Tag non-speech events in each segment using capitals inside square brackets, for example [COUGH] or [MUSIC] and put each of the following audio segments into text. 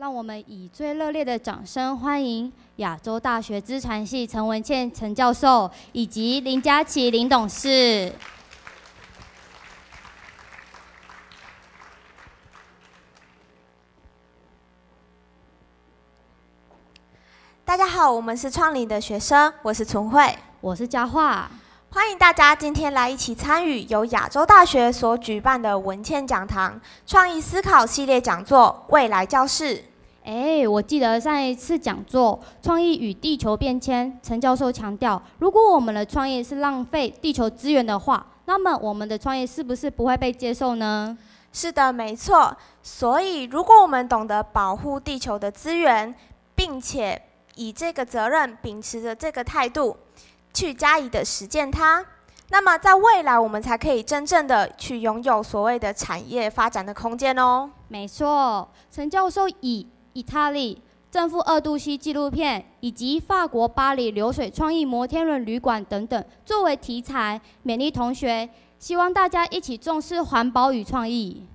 让我们以最热烈的掌声欢迎亚洲大学资传系陈文茜陈教授以及林佳琪林董事。大家好，我们是创领的学生，我是纯慧，我是佳桦，欢迎大家今天来一起参与由亚洲大学所举办的文茜讲堂创意思考系列讲座《未来教室》。哎，我记得上一次讲座《创意与地球变迁》，陈教授强调，如果我们的创业是浪费地球资源的话，那么我们的创业是不是不会被接受呢？是的，没错。所以，如果我们懂得保护地球的资源，并且以这个责任，秉持着这个态度，去加以的实践它，那么在未来我们才可以真正的去拥有所谓的产业发展的空间哦。没错，陈教授以意大利正负二度 C 纪录片以及法国巴黎流水创意摩天轮旅馆等等作为题材，勉励同学，希望大家一起重视环保与创意。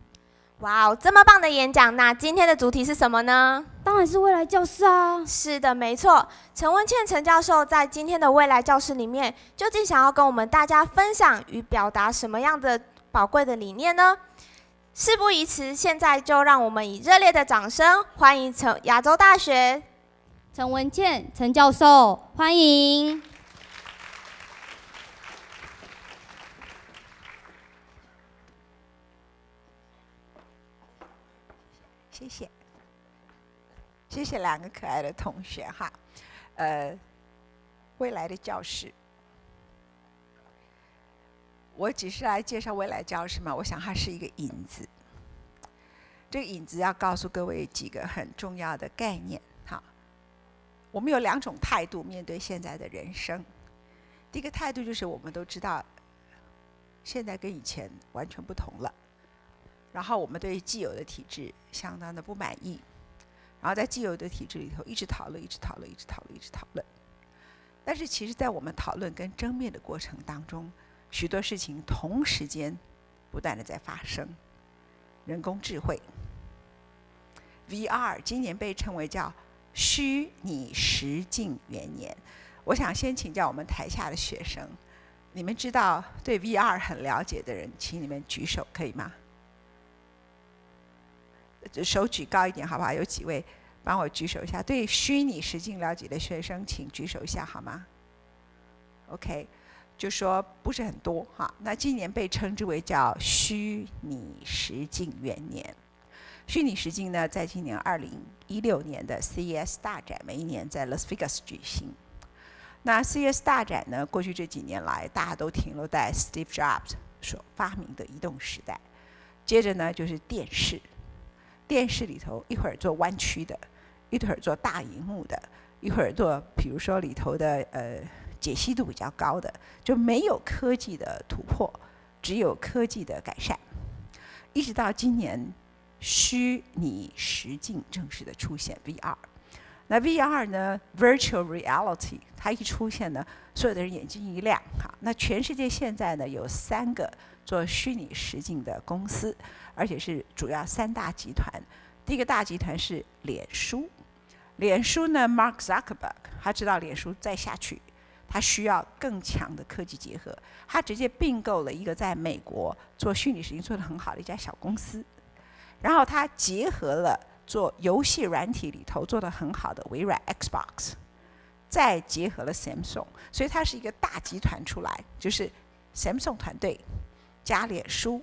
哇哦，这么棒的演讲！那今天的主题是什么呢？当然是未来教室啊！是的，没错。陈文茜陈教授在今天的未来教室里面，究竟想要跟我们大家分享与表达什么样的宝贵的理念呢？事不宜迟，现在就让我们以热烈的掌声欢迎陈亚洲大学陈文健陈教授，欢迎。谢谢，谢谢两个可爱的同学哈，呃，未来的教室，我只是来介绍未来教室嘛，我想它是一个引子，这个引子要告诉各位几个很重要的概念哈。我们有两种态度面对现在的人生，第一个态度就是我们都知道，现在跟以前完全不同了。然后我们对既有的体制相当的不满意，然后在既有的体制里头一直讨论，一直讨论，一直讨论，一直讨论。但是其实，在我们讨论跟争辩的过程当中，许多事情同时间不断的在发生。人工智慧，VR 今年被称为叫虚拟实境元年。我想先请教我们台下的学生，你们知道对 VR 很了解的人，请你们举手，可以吗？手举高一点，好不好？有几位帮我举手一下？对虚拟实境了解的学生，请举手一下好吗？OK，就说不是很多哈。那今年被称之为叫虚拟实境元年。虚拟实境呢，在今年二零一六年的 CES 大展，每一年在 Las Vegas 举行。那 CES 大展呢，过去这几年来，大家都停留在 Steve Jobs 所发明的移动时代。接着呢，就是电视。电视里头一会儿做弯曲的，一会儿做大荧幕的，一会儿做，比如说里头的呃解析度比较高的，就没有科技的突破，只有科技的改善。一直到今年，虚拟实境正式的出现 VR。那 VR 呢，Virtual Reality，它一出现呢，所有的人眼睛一亮哈。那全世界现在呢有三个做虚拟实境的公司。而且是主要三大集团，第一个大集团是脸书，脸书呢，Mark Zuckerberg，他知道脸书再下去，他需要更强的科技结合，他直接并购了一个在美国做虚拟实境做得很好的一家小公司，然后他结合了做游戏软体里头做得很好的微软 Xbox，再结合了 Samsung，所以它是一个大集团出来，就是 Samsung 团队加脸书。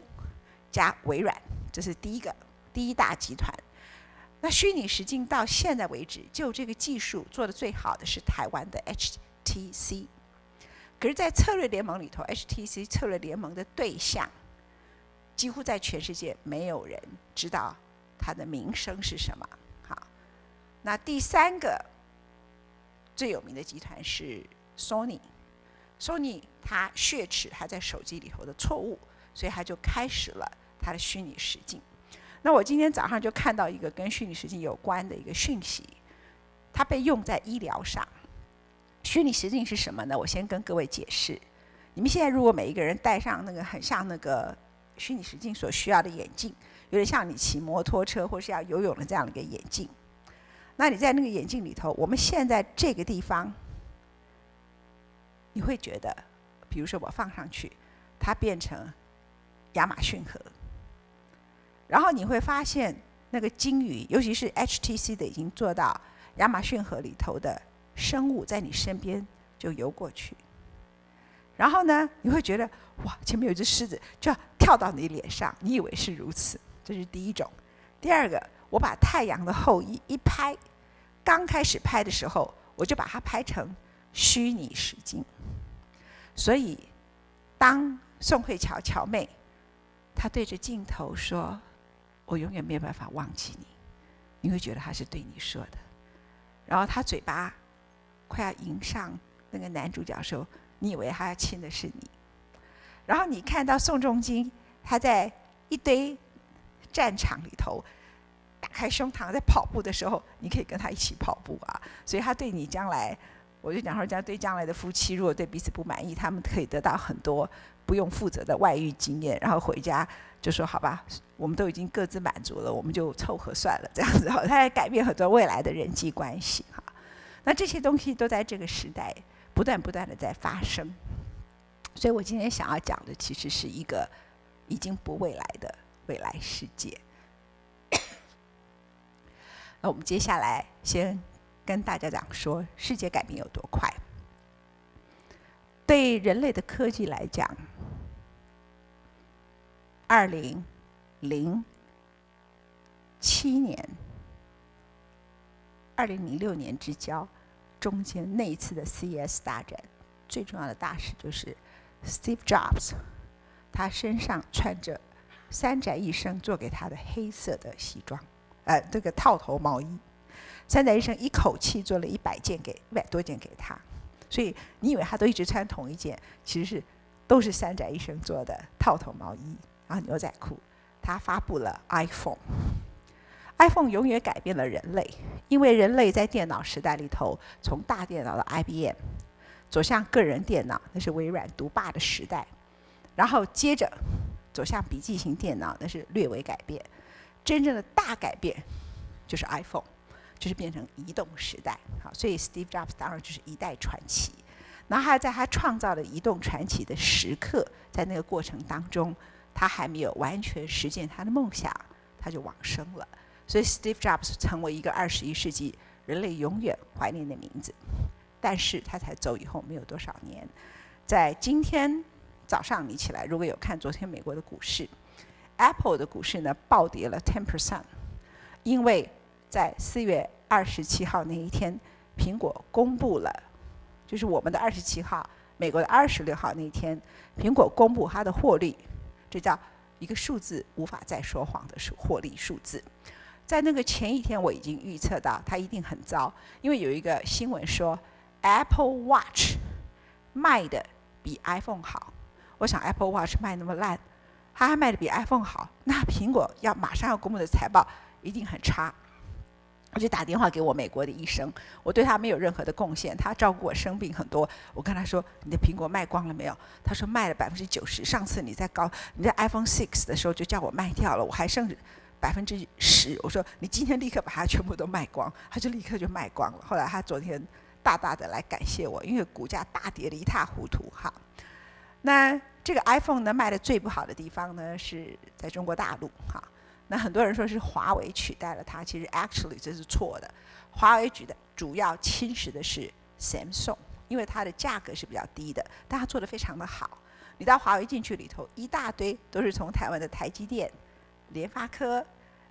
加微软，这是第一个第一大集团。那虚拟实境到现在为止，就这个技术做的最好的是台湾的 H HTC。可是，在策略联盟里头，HTC 策略联盟的对象，几乎在全世界没有人知道它的名声是什么。好，那第三个最有名的集团是 Sony。Sony 它血耻它在手机里头的错误，所以它就开始了。它的虚拟实境，那我今天早上就看到一个跟虚拟实境有关的一个讯息，它被用在医疗上。虚拟实境是什么呢？我先跟各位解释。你们现在如果每一个人戴上那个很像那个虚拟实境所需要的眼镜，有点像你骑摩托车或是要游泳的这样的一个眼镜，那你在那个眼镜里头，我们现在这个地方，你会觉得，比如说我放上去，它变成亚马逊河，然后你会发现那个鲸鱼，尤其是 HTC 的，已经做到亚马逊河里头的生物在你身边就游过去。然后呢，你会觉得哇，前面有只狮子就要跳到你脸上，你以为是如此，这是第一种。第二个，我把太阳的后裔一拍，刚开始拍的时候，我就把它拍成虚拟实境。所以，当宋慧乔乔妹她对着镜头说：“我永远没有办法忘记你。”你会觉得她是对你说的。然后她嘴巴快要迎上那个男主角时候。你以为他要亲的是你，然后你看到宋仲基他在一堆战场里头打开胸膛在跑步的时候，你可以跟他一起跑步啊。所以他对你将来，我就讲说，将对将来的夫妻，如果对彼此不满意，他们可以得到很多不用负责的外遇经验，然后回家就说好吧，我们都已经各自满足了，我们就凑合算了，这样子，他在改变很多未来的人际关系哈。那这些东西都在这个时代。不断不断的在发生，所以我今天想要讲的其实是一个已经不未来的未来世界。那我们接下来先跟大家讲说，世界改变有多快？对人类的科技来讲，二零零七年、二零零六年之交。中间那一次的 CES 大展，最重要的大事就是 Steve Jobs，他身上穿着三宅一生做给他的黑色的西装，呃，这个套头毛衣。三宅一生一口气做了一百件给一百多件给他，所以你以为他都一直穿同一件，其实是都是三宅一生做的套头毛衣，然后牛仔裤。他发布了 iPhone。iPhone 永远改变了人类，因为人类在电脑时代里头，从大电脑的 IBM 走向个人电脑，那是微软独霸的时代，然后接着走向笔记型电脑，那是略微改变。真正的大改变就是 iPhone，就是变成移动时代。好，所以 Steve Jobs 当然就是一代传奇。然后在他创造了移动传奇的时刻，在那个过程当中，他还没有完全实现他的梦想，他就往生了。所以，Steve Jobs 成为一个二十一世纪人类永远怀念的名字。但是他才走以后没有多少年，在今天早上你起来，如果有看昨天美国的股市，Apple 的股市呢暴跌了 ten percent，因为在四月二十七号那一天，苹果公布了，就是我们的二十七号，美国的二十六号那一天，苹果公布它的获利，这叫一个数字无法再说谎的数获利数字。在那个前一天，我已经预测到它一定很糟，因为有一个新闻说 Apple Watch 卖的比 iPhone 好。我想 Apple Watch 卖那么烂，它还卖的比 iPhone 好，那苹果要马上要公布的财报一定很差。我就打电话给我美国的医生，我对他没有任何的贡献，他照顾我生病很多。我跟他说：“你的苹果卖光了没有？”他说：“卖了百分之九十。上次你在高你在 iPhone Six 的时候就叫我卖掉了，我还剩。”百分之十，我说你今天立刻把它全部都卖光，他就立刻就卖光了。后来他昨天大大的来感谢我，因为股价大跌的一塌糊涂哈。那这个 iPhone 呢卖的最不好的地方呢是在中国大陆哈。那很多人说是华为取代了它，其实 actually 这是错的。华为举的主要侵蚀的是 Samsung，因为它的价格是比较低的，但它做的非常的好。你到华为进去里头，一大堆都是从台湾的台积电。联发科、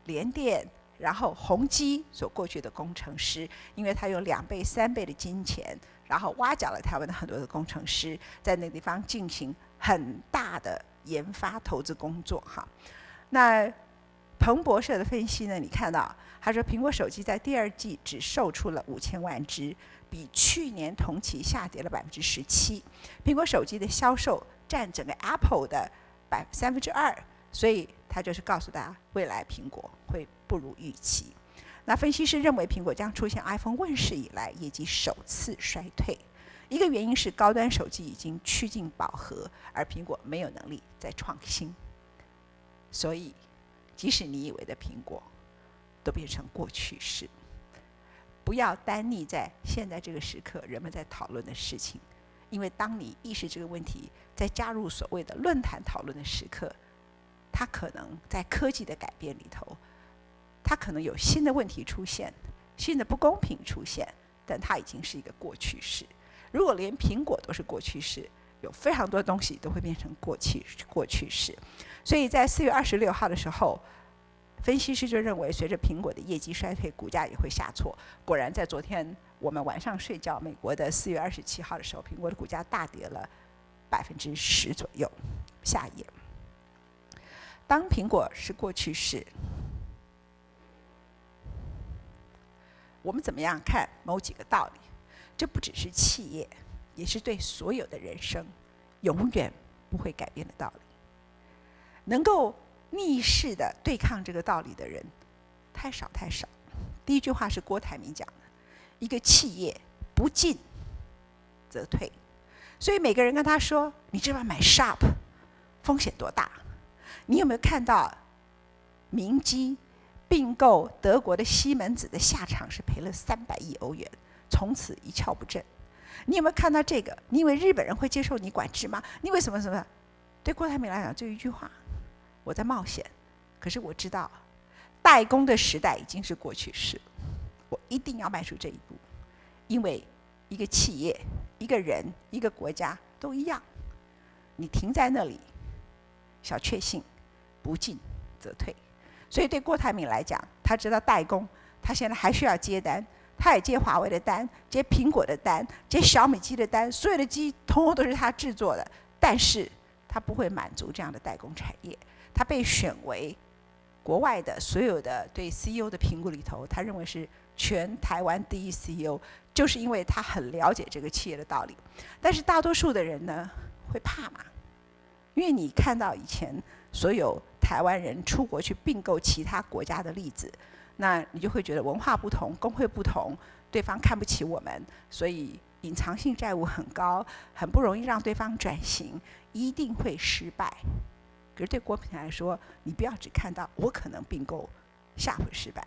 联电，然后宏基所过去的工程师，因为他有两倍、三倍的金钱，然后挖角了台湾的很多的工程师，在那个地方进行很大的研发投资工作。哈，那彭博社的分析呢？你看到他说，苹果手机在第二季只售出了五千万只，比去年同期下跌了百分之十七。苹果手机的销售占整个 Apple 的百三分之二。所以他就是告诉大家，未来苹果会不如预期。那分析师认为，苹果将出现 iPhone 问世以来业绩首次衰退。一个原因是高端手机已经趋近饱和，而苹果没有能力再创新。所以，即使你以为的苹果，都变成过去式。不要单立在现在这个时刻人们在讨论的事情，因为当你意识这个问题，在加入所谓的论坛讨论的时刻，它可能在科技的改变里头，它可能有新的问题出现，新的不公平出现，但它已经是一个过去式。如果连苹果都是过去式，有非常多东西都会变成过去过去式。所以在四月二十六号的时候。分析师就认为，随着苹果的业绩衰退，股价也会下挫。果然，在昨天我们晚上睡觉，美国的四月二十七号的时候，苹果的股价大跌了百分之十左右。下一页，当苹果是过去式，我们怎么样看某几个道理？这不只是企业，也是对所有的人生永远不会改变的道理。能够。逆势的对抗这个道理的人太少太少。第一句话是郭台铭讲的：“一个企业不进则退。”所以每个人跟他说：“你这把买 Sharp 风险多大？”你有没有看到明基并购德国的西门子的下场是赔了三百亿欧元，从此一窍不振？你有没有看到这个？你以为日本人会接受你管制吗？你为什么什么？对郭台铭来讲，就一句话。我在冒险，可是我知道，代工的时代已经是过去式。我一定要迈出这一步，因为一个企业、一个人、一个国家都一样。你停在那里，小确幸，不进则退。所以对郭台铭来讲，他知道代工，他现在还需要接单，他也接华为的单，接苹果的单，接小米机的单，所有的机通通都是他制作的，但是他不会满足这样的代工产业。他被选为国外的所有的对 CEO 的评估里头，他认为是全台湾第一 CEO，就是因为他很了解这个企业的道理。但是大多数的人呢，会怕嘛？因为你看到以前所有台湾人出国去并购其他国家的例子，那你就会觉得文化不同、工会不同，对方看不起我们，所以隐藏性债务很高，很不容易让对方转型，一定会失败。可是对郭平来说，你不要只看到我可能并购下回失败，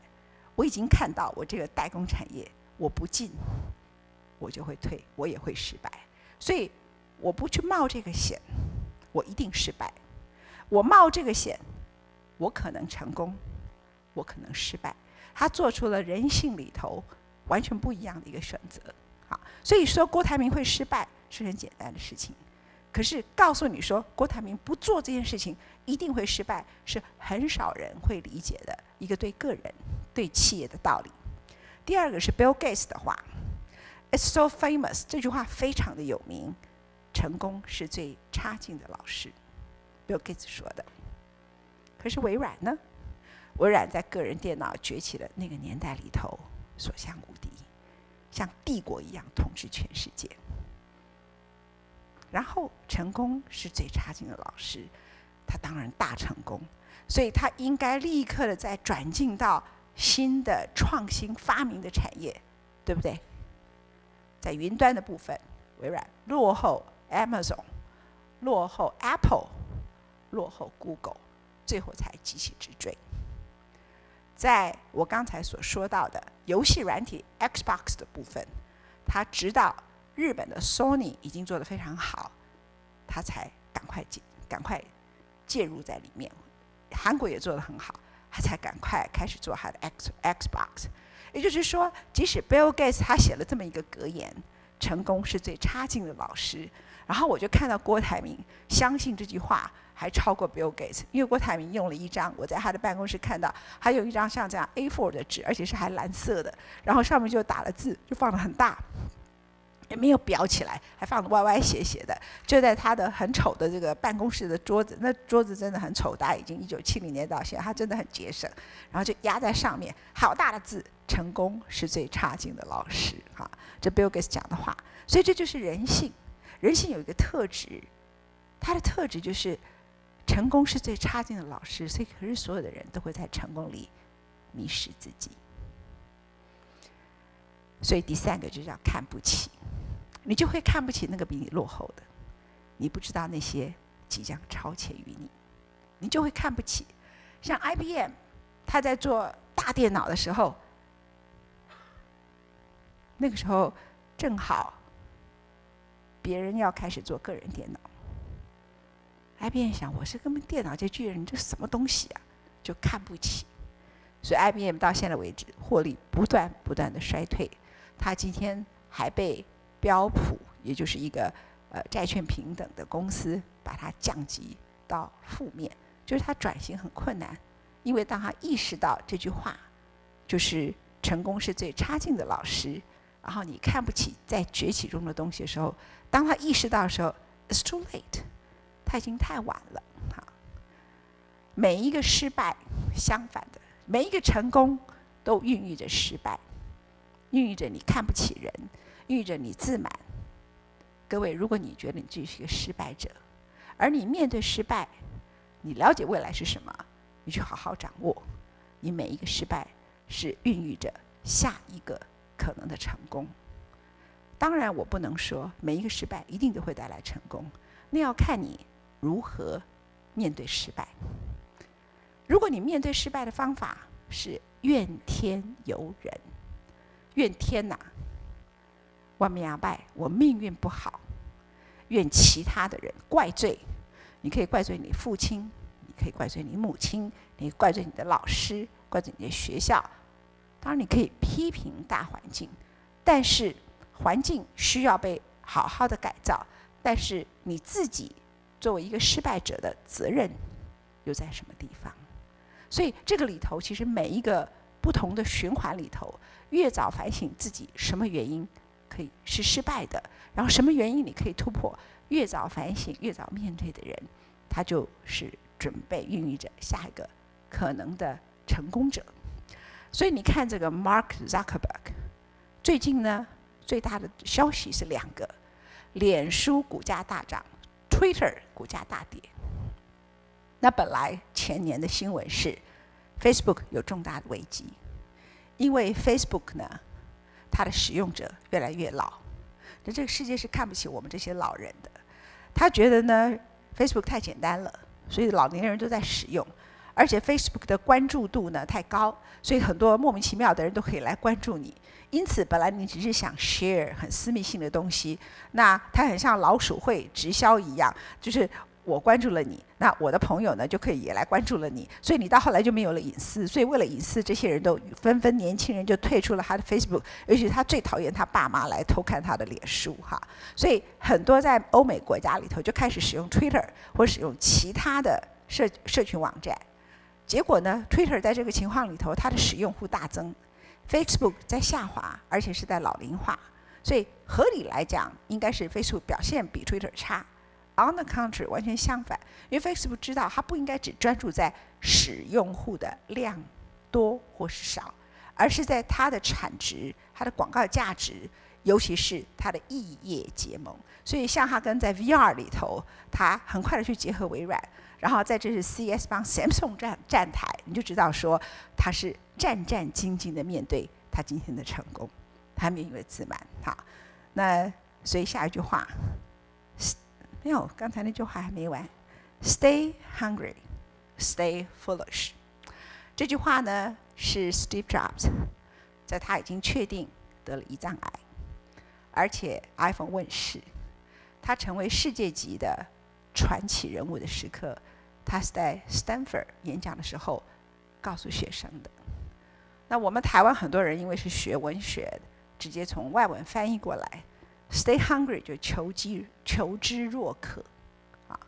我已经看到我这个代工产业我不进，我就会退，我也会失败。所以我不去冒这个险，我一定失败。我冒这个险，我可能成功，我可能失败。他做出了人性里头完全不一样的一个选择。好，所以说郭台铭会失败是很简单的事情。可是告诉你说，郭台铭不做这件事情一定会失败，是很少人会理解的一个对个人、对企业的道理。第二个是 Bill Gates 的话，It's so famous，这句话非常的有名，成功是最差劲的老师，Bill Gates 说的。可是微软呢？微软在个人电脑崛起的那个年代里头，所向无敌，像帝国一样统治全世界。然后成功是最差劲的老师，他当然大成功，所以他应该立刻的再转进到新的创新发明的产业，对不对？在云端的部分，微软落后 Amazon，落后 Apple，落后 Google，最后才急起直追。在我刚才所说到的游戏软体 Xbox 的部分，他直到。日本的 Sony 已经做得非常好，他才赶快介赶快介入在里面。韩国也做得很好，他才赶快开始做他的 X Xbox。也就是说，即使 Bill Gates 他写了这么一个格言：“成功是最差劲的老师。”然后我就看到郭台铭相信这句话，还超过 Bill Gates，因为郭台铭用了一张我在他的办公室看到，还有一张像这样 A4 的纸，而且是还蓝色的，然后上面就打了字，就放的很大。也没有裱起来，还放的歪歪斜斜的，就在他的很丑的这个办公室的桌子，那桌子真的很丑，大家已经一九七零年到现在，他真的很节省，然后就压在上面，好大的字，成功是最差劲的老师，哈，这 Bill Gates 讲的话，所以这就是人性，人性有一个特质，它的特质就是成功是最差劲的老师，所以可是所有的人都会在成功里迷失自己。所以第三个就叫看不起，你就会看不起那个比你落后的，你不知道那些即将超前于你，你就会看不起。像 IBM，他在做大电脑的时候，那个时候正好别人要开始做个人电脑，IBM 想我是根本电脑这巨人，这什么东西啊，就看不起。所以 IBM 到现在为止获利不断不断的衰退，它今天还被标普，也就是一个呃债券平等的公司，把它降级到负面，就是它转型很困难。因为当他意识到这句话，就是成功是最差劲的老师，然后你看不起在崛起中的东西的时候，当他意识到的时候，it's too late，他已经太晚了。哈，每一个失败，相反的。每一个成功都孕育着失败，孕育着你看不起人，孕育着你自满。各位，如果你觉得你自己是一个失败者，而你面对失败，你了解未来是什么，你去好好掌握。你每一个失败是孕育着下一个可能的成功。当然，我不能说每一个失败一定都会带来成功，那要看你如何面对失败。如果你面对失败的方法是怨天尤人，怨天呐，我明白我命运不好，怨其他的人怪罪，你可以怪罪你父亲，你可以怪罪你母亲，你怪罪你的老师，怪罪你的学校。当然，你可以批评大环境，但是环境需要被好好的改造。但是你自己作为一个失败者的责任又在什么地方？所以这个里头，其实每一个不同的循环里头，越早反省自己什么原因可以是失败的，然后什么原因你可以突破，越早反省越早面对的人，他就是准备孕育着下一个可能的成功者。所以你看这个 Mark Zuckerberg，最近呢最大的消息是两个：脸书股价大涨，Twitter 股价大跌。那本来前年的新闻是，Facebook 有重大的危机，因为 Facebook 呢，它的使用者越来越老，那这个世界是看不起我们这些老人的。他觉得呢，Facebook 太简单了，所以老年人都在使用，而且 Facebook 的关注度呢太高，所以很多莫名其妙的人都可以来关注你。因此，本来你只是想 share 很私密性的东西，那它很像老鼠会直销一样，就是。我关注了你，那我的朋友呢就可以也来关注了你，所以你到后来就没有了隐私。所以为了隐私，这些人都纷纷年轻人就退出了他的 Facebook，尤其他最讨厌他爸妈来偷看他的脸书哈。所以很多在欧美国家里头就开始使用 Twitter 或使用其他的社社群网站，结果呢，Twitter 在这个情况里头它的使用户大增，Facebook 在下滑，而且是在老龄化，所以合理来讲应该是 Facebook 表现比 Twitter 差。On the contrary，完全相反，因为 Facebook 知道它不应该只专注在使用户的量多或是少，而是在它的产值、它的广告价值，尤其是它的异业结盟。所以，像它跟在 VR 里头，它很快的去结合微软，然后在这是 CS 帮 Samsung 站站台，你就知道说他是战战兢兢的面对他今天的成功，他没有自满。好，那所以下一句话。没有，刚才那句话还没完。Stay hungry, stay foolish。这句话呢是 Steve Jobs 在他已经确定得了胰脏癌，而且 iPhone 问世，他成为世界级的传奇人物的时刻，他是在 Stanford 演讲的时候告诉学生的。那我们台湾很多人因为是学文学，直接从外文翻译过来。Stay hungry 就求知求知若渴，啊，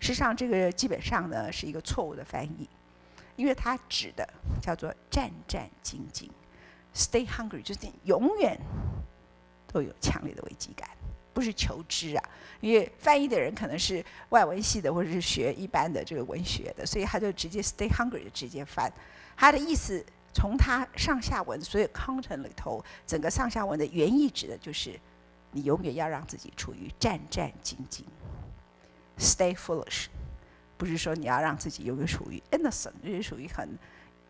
实际上这个基本上呢是一个错误的翻译，因为它指的叫做战战兢兢。Stay hungry 就是永远都有强烈的危机感，不是求知啊。因为翻译的人可能是外文系的或者是学一般的这个文学的，所以他就直接 Stay hungry 就直接翻。他的意思从他上下文所有 content 里头，整个上下文的原意指的就是。你永远要让自己处于战战兢兢，stay foolish，不是说你要让自己永远处于 innocent，就是属于很、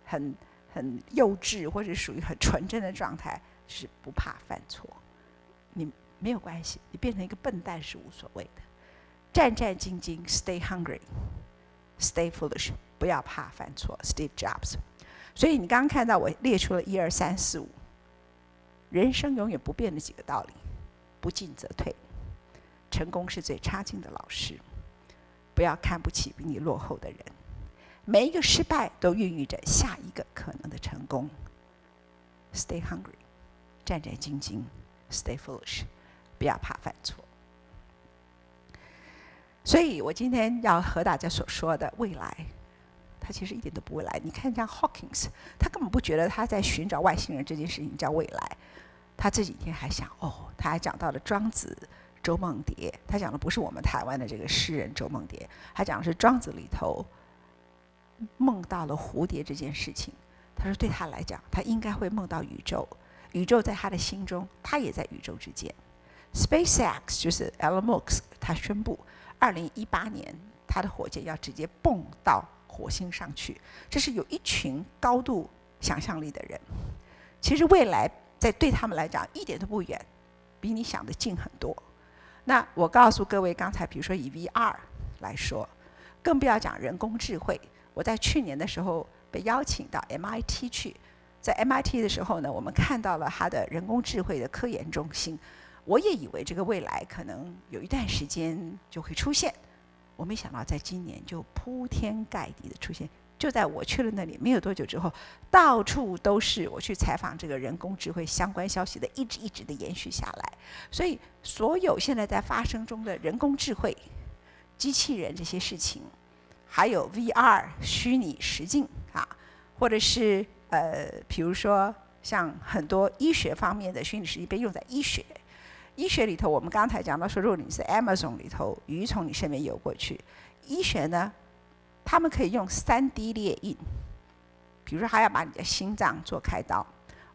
很、很幼稚或者属于很纯真的状态，是不怕犯错。你没有关系，你变成一个笨蛋是无所谓的。战战兢兢，stay hungry，stay foolish，不要怕犯错。Steve Jobs，所以你刚刚看到我列出了一二三四五。人生永远不变的几个道理：不进则退，成功是最差劲的老师。不要看不起比你落后的人，每一个失败都孕育着下一个可能的成功。Stay hungry，战战兢兢；Stay foolish，不要怕犯错。所以我今天要和大家所说的未来，它其实一点都不未来。你看，像 Hawkins，他根本不觉得他在寻找外星人这件事情叫未来。他这几天还想，哦，他还讲到了庄子。周梦蝶，他讲的不是我们台湾的这个诗人周梦蝶，他讲的是庄子里头梦到了蝴蝶这件事情。他说对他来讲，他应该会梦到宇宙，宇宙在他的心中，他也在宇宙之间。SpaceX 就是 Elon Musk，他宣布二零一八年他的火箭要直接蹦到火星上去。这是有一群高度想象力的人。其实未来在对他们来讲一点都不远，比你想的近很多。那我告诉各位，刚才比如说以 VR 来说，更不要讲人工智慧。我在去年的时候被邀请到 MIT 去，在 MIT 的时候呢，我们看到了它的人工智慧的科研中心。我也以为这个未来可能有一段时间就会出现，我没想到在今年就铺天盖地的出现。就在我去了那里没有多久之后，到处都是我去采访这个人工智慧相关消息的，一直一直的延续下来。所以，所有现在在发生中的人工智慧、机器人这些事情，还有 VR 虚拟实境啊，或者是呃，比如说像很多医学方面的虚拟实境被用在医学，医学里头，我们刚才讲到说，如果你是 Amazon 里头鱼从你身边游过去，医学呢？他们可以用三 D 列印，比如说还要把你的心脏做开刀，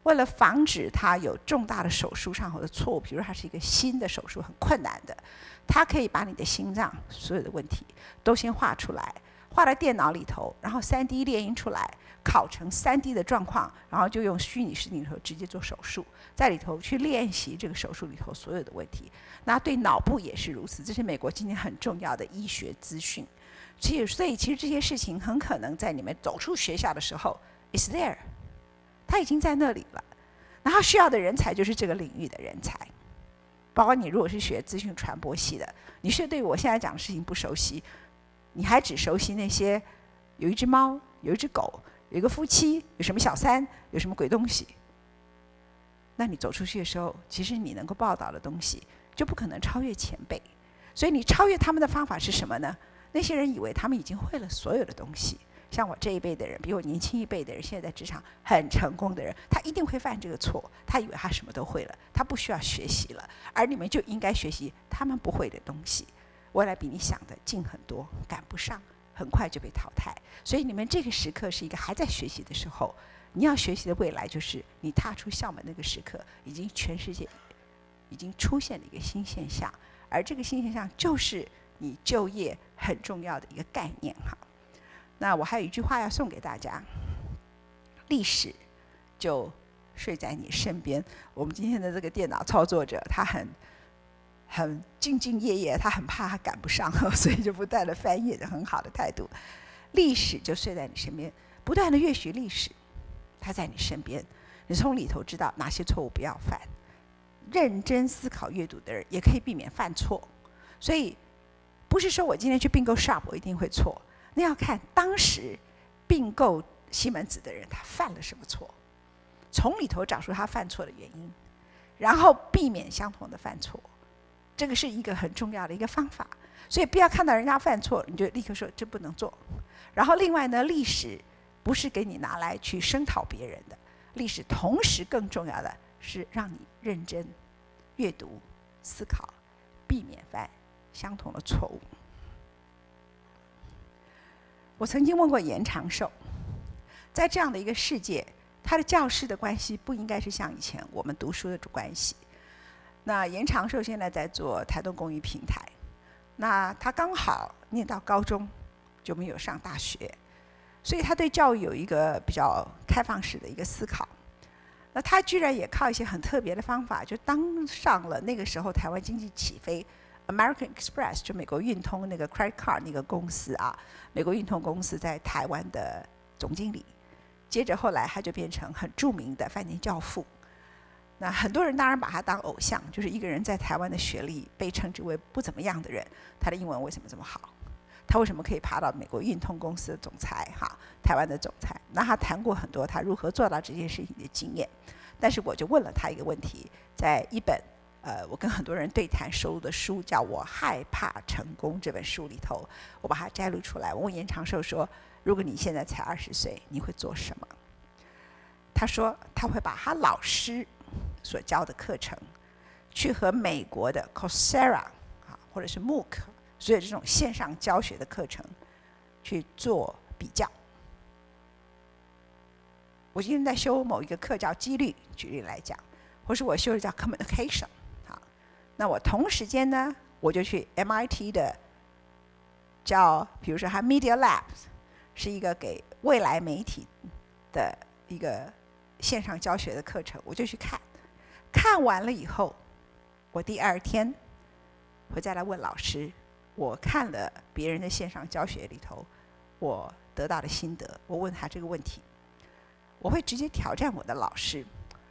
为了防止他有重大的手术上或者错误，比如它是一个新的手术很困难的，他可以把你的心脏所有的问题都先画出来，画在电脑里头，然后三 D 列印出来，考成三 D 的状况，然后就用虚拟实境里头直接做手术，在里头去练习这个手术里头所有的问题。那对脑部也是如此，这是美国今天很重要的医学资讯。所以，所以其实这些事情很可能在你们走出学校的时候，is there，他已经在那里了。然后需要的人才就是这个领域的人才，包括你如果是学资讯传播系的，你是对我现在讲的事情不熟悉，你还只熟悉那些有一只猫、有一只狗、有一个夫妻、有什么小三、有什么鬼东西，那你走出去的时候，其实你能够报道的东西就不可能超越前辈。所以你超越他们的方法是什么呢？那些人以为他们已经会了所有的东西，像我这一辈的人，比我年轻一辈的人，现在在职场很成功的人，他一定会犯这个错。他以为他什么都会了，他不需要学习了。而你们就应该学习他们不会的东西，未来比你想的近很多，赶不上，很快就被淘汰。所以你们这个时刻是一个还在学习的时候，你要学习的未来就是你踏出校门那个时刻，已经全世界已经出现了一个新现象，而这个新现象就是。你就业很重要的一个概念哈，那我还有一句话要送给大家：历史就睡在你身边。我们今天的这个电脑操作者，他很很兢兢业业，他很怕他赶不上，[LAUGHS] 所以就不断的翻译的很好的态度。历史就睡在你身边，不断的阅学历史，他在你身边，你从里头知道哪些错误不要犯。认真思考阅读的人，也可以避免犯错。所以。不是说我今天去并购 Shop 我一定会错，那要看当时并购西门子的人他犯了什么错，从里头找出他犯错的原因，然后避免相同的犯错，这个是一个很重要的一个方法。所以不要看到人家犯错你就立刻说这不能做。然后另外呢，历史不是给你拿来去声讨别人的，历史同时更重要的是让你认真阅读、思考，避免犯。相同的错误。我曾经问过严长寿，在这样的一个世界，他的教师的关系不应该是像以前我们读书的关系。那严长寿现在在做台东公益平台，那他刚好念到高中就没有上大学，所以他对教育有一个比较开放式的一个思考。那他居然也靠一些很特别的方法，就当上了那个时候台湾经济起飞。American Express 就美国运通那个 credit card 那个公司啊，美国运通公司在台湾的总经理，接着后来他就变成很著名的饭店教父。那很多人当然把他当偶像，就是一个人在台湾的学历被称之为不怎么样的人，他的英文为什么这么好？他为什么可以爬到美国运通公司的总裁？哈，台湾的总裁？那他谈过很多他如何做到这件事情的经验。但是我就问了他一个问题，在一本呃我跟很多人对谈收录的书叫《我害怕成功》这本书里头，我把它摘录出来。我问严长寿说：“如果你现在才二十岁，你会做什么？”他说他会把他老师。所教的课程，去和美国的 c o r s e r a 啊，或者是 MOOC，所有这种线上教学的课程去做比较。我今天在修某一个课叫几率，举例来讲，或是我修的叫 Communication，啊，那我同时间呢，我就去 MIT 的叫，比如说它 Media Labs，是一个给未来媒体的一个线上教学的课程，我就去看。看完了以后，我第二天会再来问老师，我看了别人的线上教学里头，我得到的心得，我问他这个问题，我会直接挑战我的老师，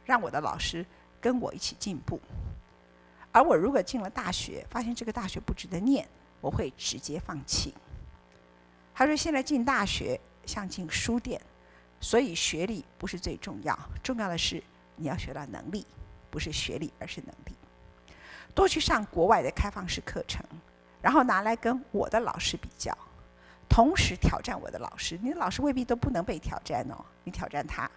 让我的老师跟我一起进步。而我如果进了大学，发现这个大学不值得念，我会直接放弃。他说：“现在进大学像进书店，所以学历不是最重要，重要的是你要学到能力。”不是学历，而是能力。多去上国外的开放式课程，然后拿来跟我的老师比较，同时挑战我的老师。你的老师未必都不能被挑战哦，你挑战他，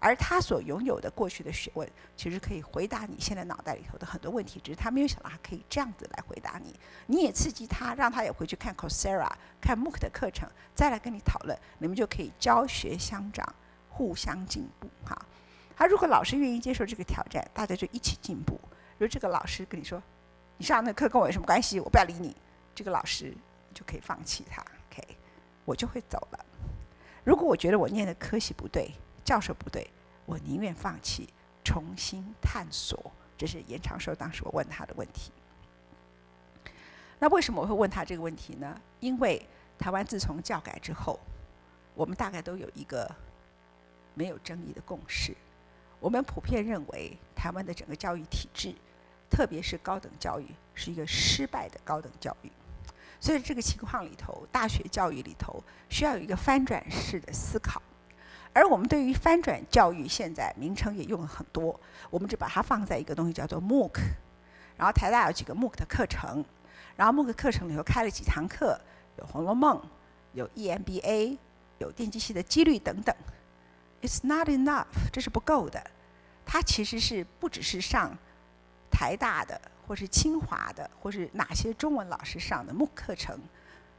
而他所拥有的过去的学问，其实可以回答你现在脑袋里头的很多问题。只是他没有想到他可以这样子来回答你。你也刺激他，让他也回去看 Coursera、看 MOOC 的课程，再来跟你讨论，你们就可以教学相长，互相进步。哈。他如果老师愿意接受这个挑战，大家就一起进步。如果这个老师跟你说：“你上那课跟我有什么关系？我不要理你。”这个老师就可以放弃他。OK，我就会走了。如果我觉得我念的科系不对，教授不对，我宁愿放弃，重新探索。这是严长寿当时我问他的问题。那为什么我会问他这个问题呢？因为台湾自从教改之后，我们大概都有一个没有争议的共识。我们普遍认为，台湾的整个教育体制，特别是高等教育，是一个失败的高等教育。所以这个情况里头，大学教育里头需要有一个翻转式的思考。而我们对于翻转教育，现在名称也用了很多，我们就把它放在一个东西叫做 MOOC。然后台大有几个 MOOC 的课程，然后 MOOC 课程里头开了几堂课，有《红楼梦》，有 EMBA，有电机系的几率等等。It's not enough，这是不够的。它其实是不只是上台大的，或是清华的，或是哪些中文老师上的 MOOC 课程，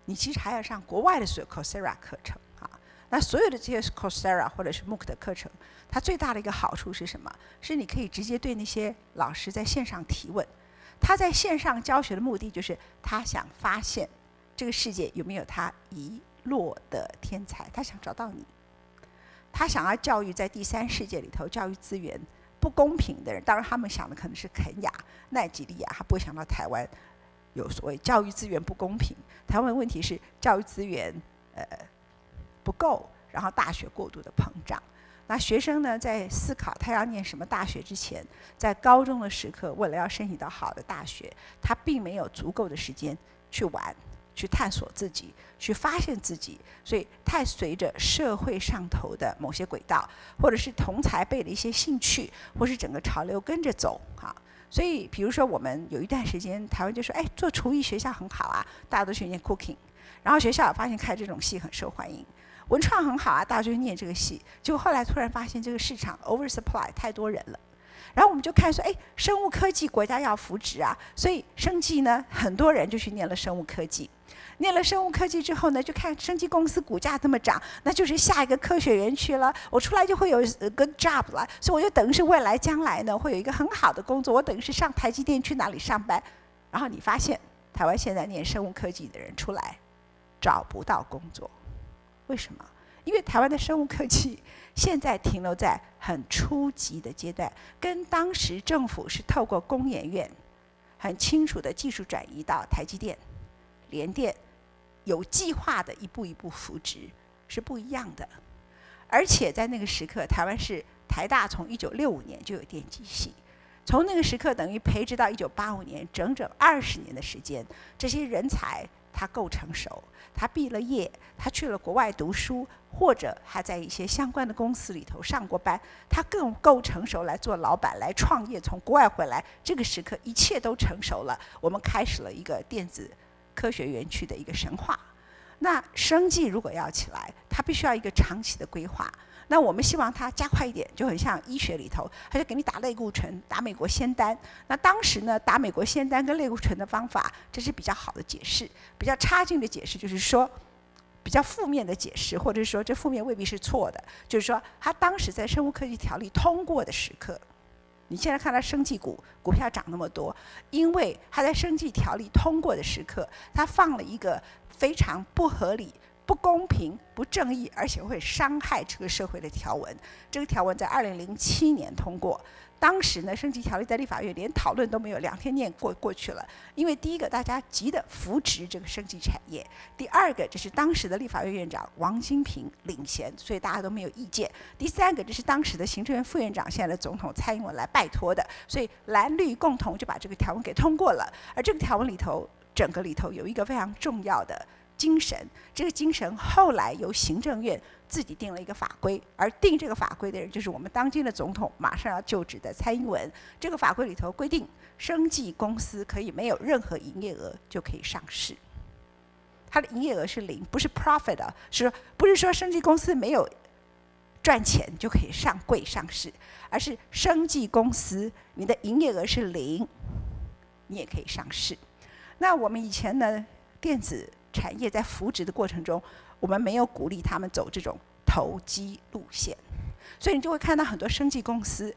你其实还要上国外的所有 Coursera 课程啊。那所有的这些 Coursera 或者是 MOOC 的课程，它最大的一个好处是什么？是你可以直接对那些老师在线上提问。他在线上教学的目的就是他想发现这个世界有没有他遗落的天才，他想找到你。他想要教育在第三世界里头教育资源不公平的人，当然他们想的可能是肯亚、奈及利亚，他不会想到台湾有所谓教育资源不公平。台湾问题是教育资源呃不够，然后大学过度的膨胀。那学生呢，在思考他要念什么大学之前，在高中的时刻，为了要申请到好的大学，他并没有足够的时间去玩。去探索自己，去发现自己，所以太随着社会上头的某些轨道，或者是同才辈的一些兴趣，或是整个潮流跟着走哈。所以，比如说我们有一段时间，台湾就说：“哎，做厨艺学校很好啊，大家都去念 cooking。”然后学校发现开这种戏很受欢迎，文创很好啊，大家就念这个戏。结果后来突然发现这个市场 oversupply 太多人了。然后我们就看说，哎，生物科技国家要扶植啊，所以生技呢，很多人就去念了生物科技。念了生物科技之后呢，就看生技公司股价这么涨，那就是下一个科学园区了。我出来就会有 good job 了，所以我就等于是未来将来呢，会有一个很好的工作。我等于是上台积电去哪里上班？然后你发现，台湾现在念生物科技的人出来找不到工作，为什么？因为台湾的生物科技。[LAUGHS] 现在停留在很初级的阶段，跟当时政府是透过工研院很清楚的技术转移到台积电、联电，有计划的一步一步扶植是不一样的。而且在那个时刻，台湾是台大从一九六五年就有电机系，从那个时刻等于培植到一九八五年，整整二十年的时间，这些人才他够成熟，他毕了业，他去了国外读书，或者还在一些相关的公司里头上过班，他更够成熟来做老板、来创业。从国外回来，这个时刻一切都成熟了，我们开始了一个电子科学园区的一个神话。那生计如果要起来，它必须要一个长期的规划。那我们希望它加快一点，就很像医学里头，他就给你打类固醇，打美国仙丹。那当时呢，打美国仙丹跟类固醇的方法，这是比较好的解释。比较差劲的解释就是说，比较负面的解释，或者说这负面未必是错的，就是说他当时在生物科技条例通过的时刻，你现在看它生计股股票涨那么多，因为它在生计条例通过的时刻，它放了一个非常不合理。不公平、不正义，而且会伤害这个社会的条文。这个条文在二零零七年通过，当时呢，升级条例在立法院连讨论都没有，两天念过过去了。因为第一个，大家急的扶持这个升级产业；第二个，这是当时的立法院院长王金平领衔，所以大家都没有意见；第三个，这是当时的行政院副院长、现在的总统蔡英文来拜托的，所以蓝绿共同就把这个条文给通过了。而这个条文里头，整个里头有一个非常重要的。精神，这个精神后来由行政院自己定了一个法规，而定这个法规的人就是我们当今的总统，马上要就职的蔡英文。这个法规里头规定，生技公司可以没有任何营业额就可以上市，它的营业额是零，不是 profit 的，是不是说生技公司没有赚钱就可以上柜上市，而是生技公司你的营业额是零，你也可以上市。那我们以前呢，电子。产业在扶植的过程中，我们没有鼓励他们走这种投机路线，所以你就会看到很多生技公司。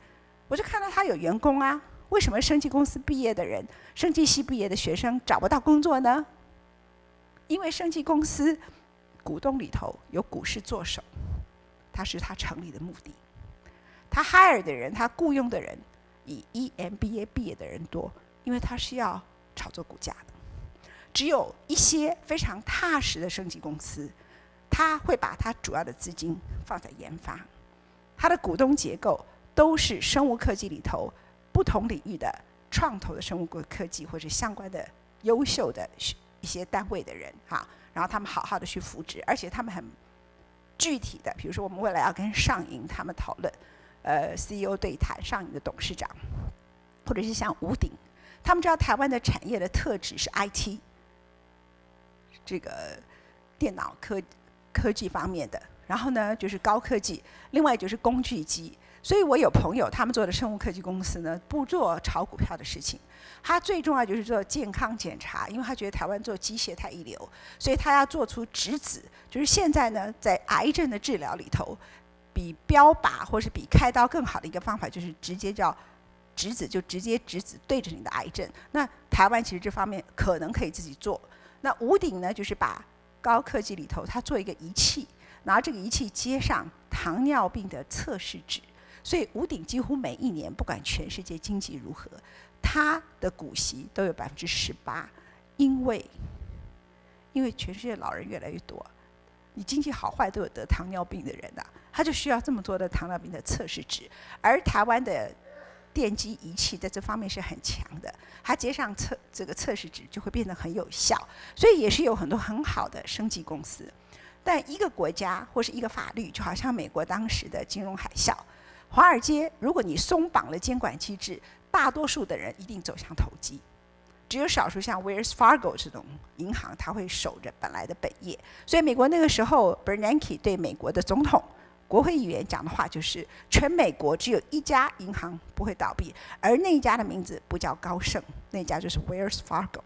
我就看到他有员工啊，为什么生技公司毕业的人、生技系毕业的学生找不到工作呢？因为生技公司股东里头有股市做手，他是他成立的目的。他 hire 的人，他雇佣的人，以 EMBA 毕业的人多，因为他是要炒作股价的。只有一些非常踏实的升级公司，他会把他主要的资金放在研发，他的股东结构都是生物科技里头不同领域的创投的生物科技或者相关的优秀的一些单位的人哈，然后他们好好的去扶植，而且他们很具体的，比如说我们未来要跟上银他们讨论，呃，CEO 对谈，上银的董事长，或者是像吴鼎，他们知道台湾的产业的特质是 IT。这个电脑科科技方面的，然后呢就是高科技，另外就是工具机。所以我有朋友，他们做的生物科技公司呢，不做炒股票的事情，他最重要就是做健康检查，因为他觉得台湾做机械太一流，所以他要做出质子。就是现在呢，在癌症的治疗里头，比标靶或是比开刀更好的一个方法，就是直接叫质子，就直接质子对着你的癌症。那台湾其实这方面可能可以自己做。那屋顶呢，就是把高科技里头，它做一个仪器，然后这个仪器接上糖尿病的测试纸，所以屋顶几乎每一年，不管全世界经济如何，它的股息都有百分之十八，因为因为全世界老人越来越多，你经济好坏都有得糖尿病的人呐，他就需要这么多的糖尿病的测试纸，而台湾的。电机仪器在这方面是很强的，它接上测这个测试纸就会变得很有效，所以也是有很多很好的升级公司。但一个国家或是一个法律，就好像美国当时的金融海啸，华尔街，如果你松绑了监管机制，大多数的人一定走向投机，只有少数像 Wells Fargo 这种银行，它会守着本来的本业。所以美国那个时候，Bernanke 对美国的总统。国会议员讲的话就是：全美国只有一家银行不会倒闭，而那一家的名字不叫高盛，那家就是 Wells Fargo，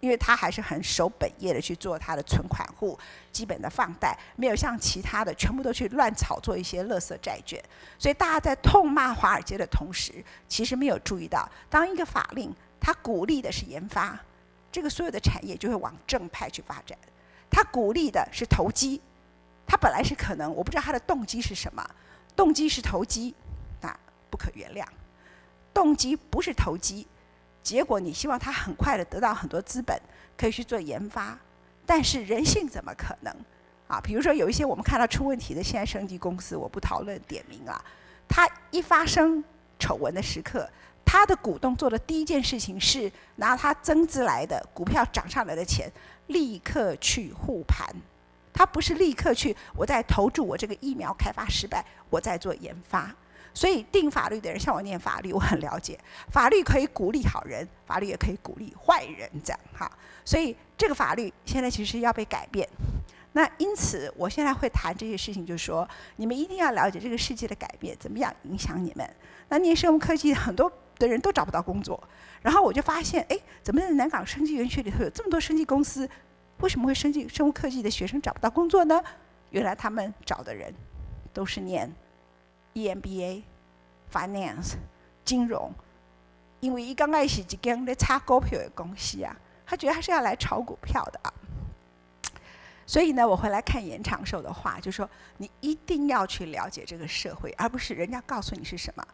因为他还是很守本业的去做他的存款户、基本的放贷，没有像其他的全部都去乱炒作一些垃圾债券。所以大家在痛骂华尔街的同时，其实没有注意到，当一个法令它鼓励的是研发，这个所有的产业就会往正派去发展；它鼓励的是投机。他本来是可能，我不知道他的动机是什么，动机是投机，那不可原谅。动机不是投机，结果你希望他很快的得到很多资本，可以去做研发，但是人性怎么可能？啊，比如说有一些我们看到出问题的现在升级公司，我不讨论点名了，他一发生丑闻的时刻，他的股东做的第一件事情是拿他增资来的股票涨上来的钱，立刻去护盘。他不是立刻去，我在投注我这个疫苗开发失败，我在做研发。所以定法律的人，像我念法律，我很了解，法律可以鼓励好人，法律也可以鼓励坏人，这样哈。所以这个法律现在其实要被改变。那因此，我现在会谈这些事情，就是说，你们一定要了解这个世界的改变怎么样影响你们。那念生物科技很多的人都找不到工作，然后我就发现，哎，怎么在南港生技园区里头有这么多生技公司？为什么会生技生物科技的学生找不到工作呢？原来他们找的人都是念 EMBA、Finance、金融，因为一刚开始一间在炒股票的公司啊，他觉得他是要来炒股票的啊。所以呢，我回来看严长寿的话，就说你一定要去了解这个社会，而不是人家告诉你是什么，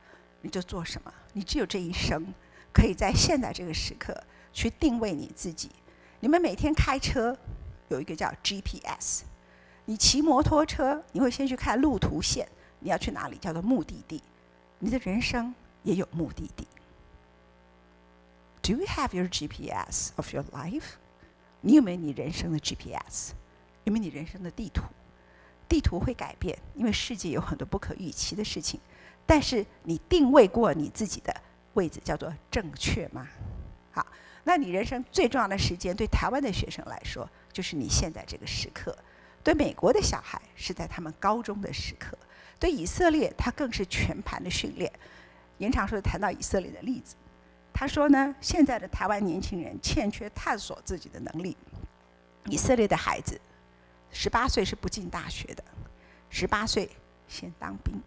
你就做什么。你只有这一生，可以在现在这个时刻去定位你自己。你们每天开车有一个叫 GPS，你骑摩托车，你会先去看路途线，你要去哪里叫做目的地。你的人生也有目的地。Do you have your GPS of your life？你有没有你人生的 GPS？有没有你人生的地图？地图会改变，因为世界有很多不可预期的事情。但是你定位过你自己的位置，叫做正确吗？好，那你人生最重要的时间，对台湾的学生来说，就是你现在这个时刻；对美国的小孩，是在他们高中的时刻；对以色列，他更是全盘的训练。严长说谈到以色列的例子，他说呢，现在的台湾年轻人欠缺探索自己的能力，以色列的孩子。十八岁是不进大学的，十八岁先当兵，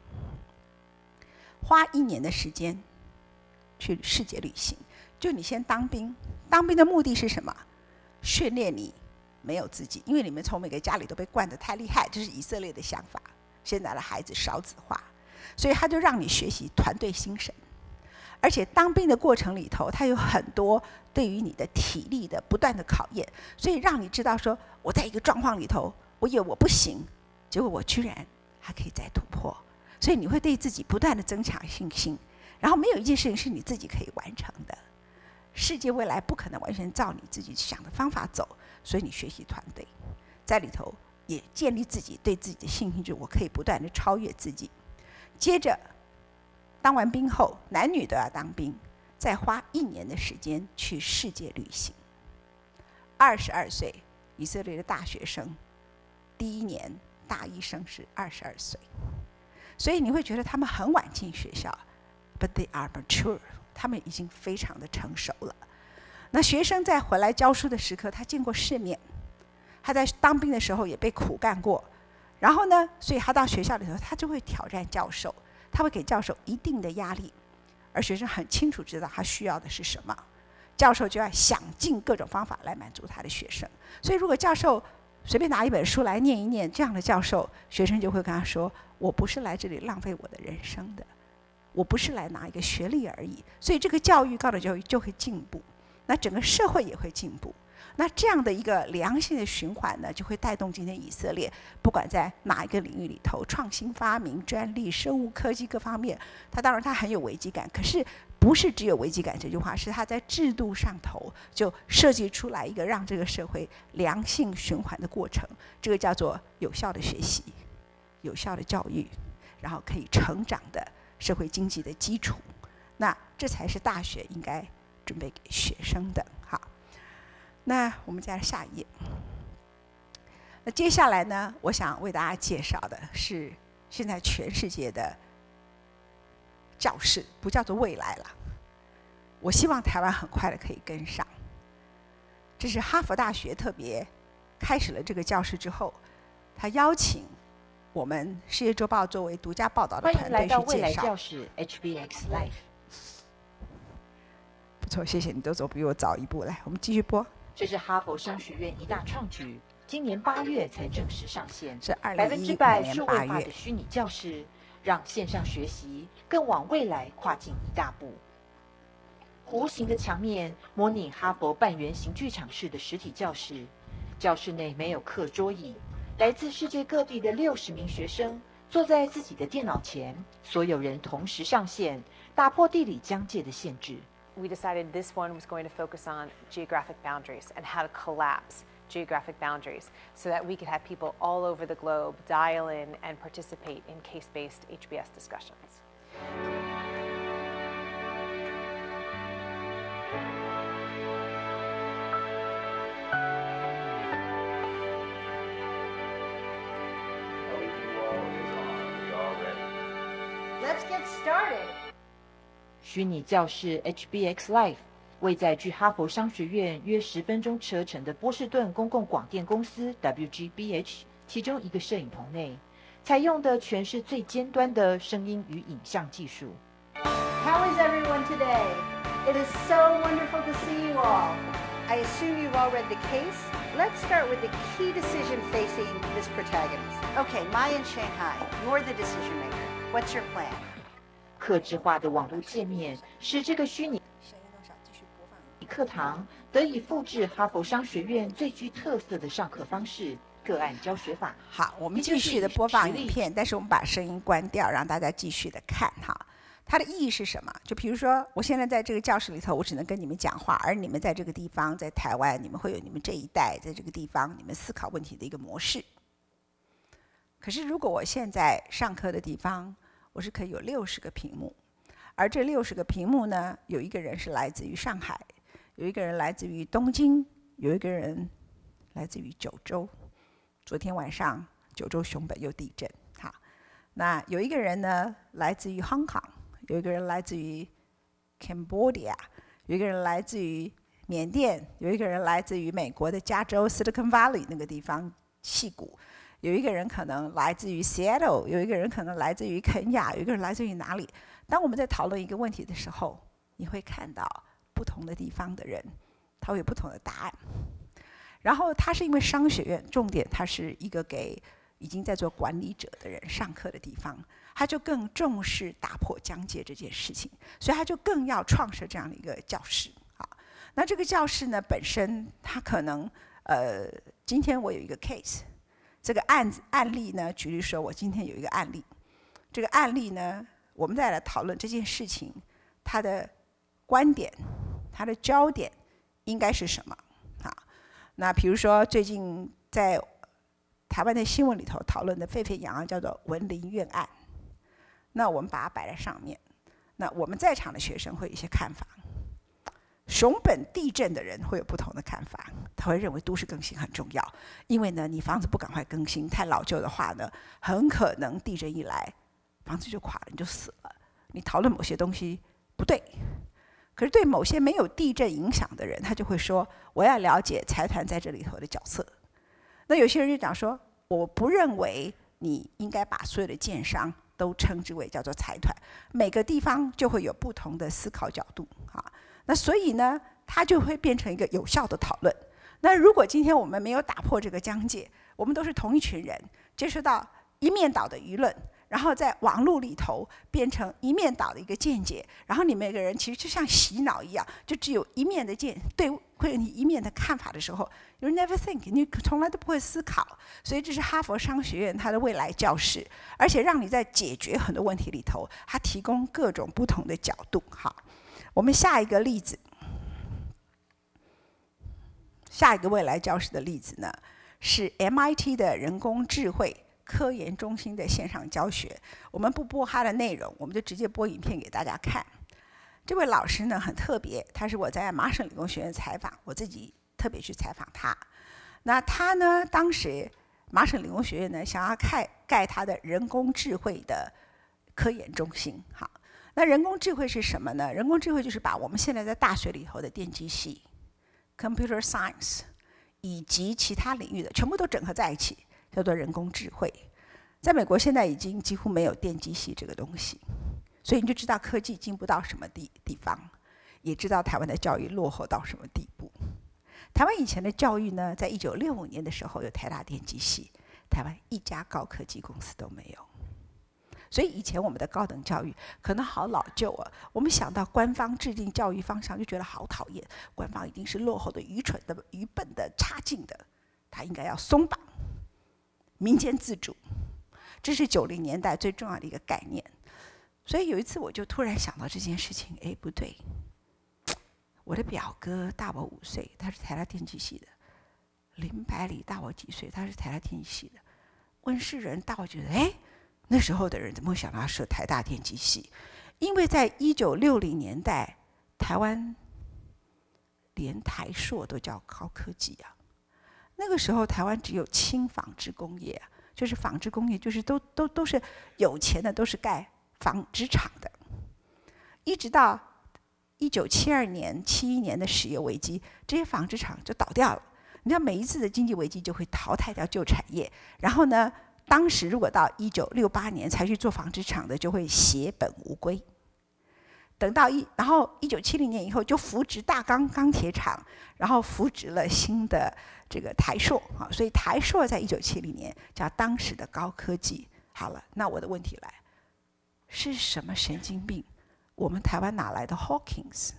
花一年的时间去世界旅行。就你先当兵，当兵的目的是什么？训练你没有自己，因为你们从每个家里都被惯得太厉害，这是以色列的想法。现在的孩子少子化，所以他就让你学习团队精神。而且当兵的过程里头，他有很多对于你的体力的不断的考验，所以让你知道说，我在一个状况里头，我以为我不行，结果我居然还可以再突破，所以你会对自己不断的增强信心。然后没有一件事情是你自己可以完成的，世界未来不可能完全照你自己想的方法走，所以你学习团队，在里头也建立自己对自己的信心，就我可以不断的超越自己。接着。当完兵后，男女都要当兵，再花一年的时间去世界旅行。二十二岁，以色列的大学生，第一年大一生是二十二岁，所以你会觉得他们很晚进学校，but they are mature，他们已经非常的成熟了。那学生在回来教书的时刻，他见过世面，他在当兵的时候也被苦干过，然后呢，所以他到学校里头，他就会挑战教授。他会给教授一定的压力，而学生很清楚知道他需要的是什么，教授就要想尽各种方法来满足他的学生。所以，如果教授随便拿一本书来念一念，这样的教授，学生就会跟他说：“我不是来这里浪费我的人生的，我不是来拿一个学历而已。”所以，这个教育高等教育就会进步，那整个社会也会进步。那这样的一个良性的循环呢，就会带动今天以色列，不管在哪一个领域里头，创新发明、专利、生物科技各方面，它当然它很有危机感。可是不是只有危机感这句话，是它在制度上头就设计出来一个让这个社会良性循环的过程。这个叫做有效的学习、有效的教育，然后可以成长的社会经济的基础。那这才是大学应该准备给学生的。好那我们再下一页。那接下来呢，我想为大家介绍的是现在全世界的教室，不叫做未来了。我希望台湾很快的可以跟上。这是哈佛大学特别开始了这个教室之后，他邀请我们世界周报作为独家报道的团队去介绍。未来教室 HBX Life。不错，谢谢你都走比我早一步。来，我们继续播。这是哈佛商学院一大创举，今年八月才正式上线。是百分之百数位化的虚拟教室，让线上学习更往未来跨进一大步。弧形的墙面模拟哈佛半圆形剧场式的实体教室，教室内没有课桌椅，来自世界各地的六十名学生坐在自己的电脑前，所有人同时上线。 打破地理疆界的限制。We decided this one was going to focus on geographic boundaries and how to collapse geographic boundaries so that we could have people all over the globe dial in and participate in case-based HBS discussions. 虚拟教室 HBX Live 位在距哈佛商学院约十分钟车程的波士顿公共广电公司 WGBH 其中一个摄影棚内，采用的全是最尖端的声音与影像技术。How is everyone today? It is so wonderful to see you all. I assume you've all read the case. Let's start with the key decision facing this protagonist. Okay, Mai in Shanghai, you're the decision maker. What's your plan? 客制化的网络界面使这个虚拟课堂得以复制哈佛商学院最具特色的上课方式——个案教学法。好，我们继续的播放影片，但是我们把声音关掉，让大家继续的看哈。它的意义是什么？就比如说，我现在在这个教室里头，我只能跟你们讲话，而你们在这个地方，在台湾，你们会有你们这一代在这个地方你们思考问题的一个模式。可是，如果我现在上课的地方，我是可以有六十个屏幕，而这六十个屏幕呢，有一个人是来自于上海，有一个人来自于东京，有一个人来自于九州。昨天晚上九州熊本又地震，好，那有一个人呢来自于 Hong Kong，有一个人来自于 Cambodia，有一个人来自于缅甸，有一个人来自于美国的加州 Silicon Valley 那个地方戏谷。有一个人可能来自于 Seattle，有一个人可能来自于肯亚，有一个人来自于哪里？当我们在讨论一个问题的时候，你会看到不同的地方的人，他会有不同的答案。然后他是因为商学院，重点他是一个给已经在做管理者的人上课的地方，他就更重视打破疆界这件事情，所以他就更要创设这样的一个教室。好，那这个教室呢本身，它可能呃，今天我有一个 case。这个案子案例呢，举例说，我今天有一个案例，这个案例呢，我们再来讨论这件事情，它的观点，它的焦点应该是什么？啊，那比如说最近在台湾的新闻里头讨论的沸沸扬扬，叫做文林院案，那我们把它摆在上面，那我们在场的学生会有一些看法。熊本地震的人会有不同的看法，他会认为都市更新很重要，因为呢，你房子不赶快更新，太老旧的话呢，很可能地震一来，房子就垮了，你就死了。你讨论某些东西不对，可是对某些没有地震影响的人，他就会说，我要了解财团在这里头的角色。那有些人就讲说，我不认为你应该把所有的建商都称之为叫做财团，每个地方就会有不同的思考角度啊。那所以呢，它就会变成一个有效的讨论。那如果今天我们没有打破这个疆界，我们都是同一群人，接受到一面倒的舆论，然后在网络里头变成一面倒的一个见解，然后你每个人其实就像洗脑一样，就只有一面的见对，会有你一面的看法的时候，you never think，你从来都不会思考。所以这是哈佛商学院它的未来教室，而且让你在解决很多问题里头，它提供各种不同的角度，好。我们下一个例子，下一个未来教室的例子呢，是 MIT 的人工智慧科研中心的线上教学。我们不播它的内容，我们就直接播影片给大家看。这位老师呢很特别，他是我在麻省理工学院采访，我自己特别去采访他。那他呢，当时麻省理工学院呢想要盖盖他的人工智慧的科研中心，好。那人工智慧是什么呢？人工智慧就是把我们现在在大学里头的电机系 （computer science） 以及其他领域的全部都整合在一起，叫做人工智慧。在美国现在已经几乎没有电机系这个东西，所以你就知道科技进步到什么地地方，也知道台湾的教育落后到什么地步。台湾以前的教育呢，在一九六五年的时候有台大电机系，台湾一家高科技公司都没有。所以以前我们的高等教育可能好老旧啊，我们想到官方制定教育方向就觉得好讨厌，官方一定是落后的、愚蠢的、愚笨的、差劲的，他应该要松绑，民间自主，这是九零年代最重要的一个概念。所以有一次我就突然想到这件事情，哎，不对，我的表哥大我五岁，他是台大电机系的；林百里大我几岁，他是台大电机系的；温世仁大我觉得，哎，那时候的人怎么会想到设台大电机系？因为在一九六零年代，台湾连台硕都叫高科技啊。那个时候台湾只有轻纺织工业，就是纺织工业，就是都都都是有钱的，都是盖。纺织厂的，一直到一九七二年、七一年的石油危机，这些纺织厂就倒掉了。你看，每一次的经济危机就会淘汰掉旧产业，然后呢，当时如果到一九六八年才去做纺织厂的，就会血本无归。等到一，然后一九七零年以后就扶植大钢钢铁厂，然后扶植了新的这个台硕啊，所以台硕在一九七零年叫当时的高科技。好了，那我的问题来。是什么神经病？我们台湾哪来的 Hawkins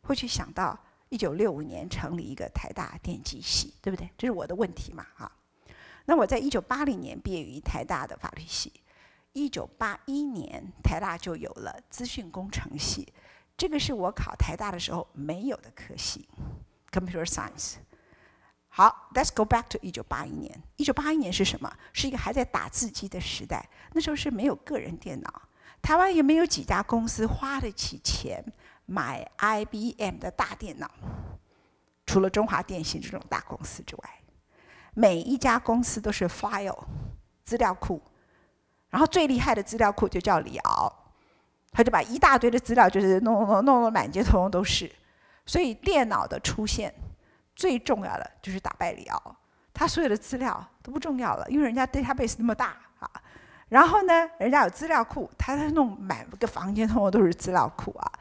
会去想到一九六五年成立一个台大电机系，对不对？这是我的问题嘛，哈。那我在一九八零年毕业于台大的法律系，一九八一年台大就有了资讯工程系，这个是我考台大的时候没有的科系，Computer Science。好，Let's go back to 一九八一年。一九八一年是什么？是一个还在打字机的时代，那时候是没有个人电脑。台湾也没有几家公司花得起钱买 IBM 的大电脑，除了中华电信这种大公司之外，每一家公司都是 file 资料库，然后最厉害的资料库就叫李敖，他就把一大堆的资料就是弄弄弄弄满街通通都是，所以电脑的出现最重要的就是打败李敖，他所有的资料都不重要了，因为人家 database 那么大啊。然后呢，人家有资料库，他他弄满个房间，通通都是资料库啊。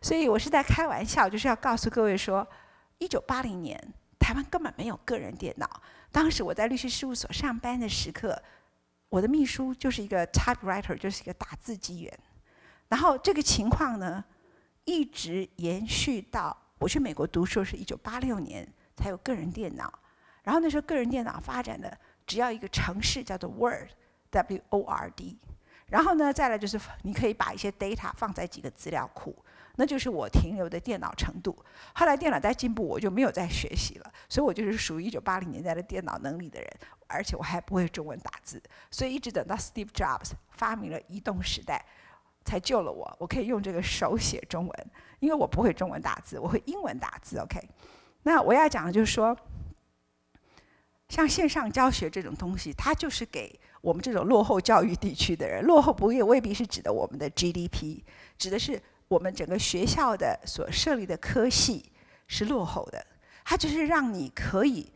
所以我是在开玩笑，就是要告诉各位说，一九八零年台湾根本没有个人电脑。当时我在律师事务所上班的时刻，我的秘书就是一个 typewriter，就是一个打字机员。然后这个情况呢，一直延续到我去美国读书是一九八六年才有个人电脑。然后那时候个人电脑发展的只要一个程式叫做 Word。W O R D，然后呢，再来就是你可以把一些 data 放在几个资料库，那就是我停留的电脑程度。后来电脑在进步，我就没有再学习了，所以我就是属于一九八零年代的电脑能力的人，而且我还不会中文打字，所以一直等到 Steve Jobs 发明了移动时代，才救了我，我可以用这个手写中文，因为我不会中文打字，我会英文打字。OK，那我要讲的就是说，像线上教学这种东西，它就是给。我们这种落后教育地区的人，落后不也未必是指的我们的 GDP，指的是我们整个学校的所设立的科系是落后的。它就是让你可以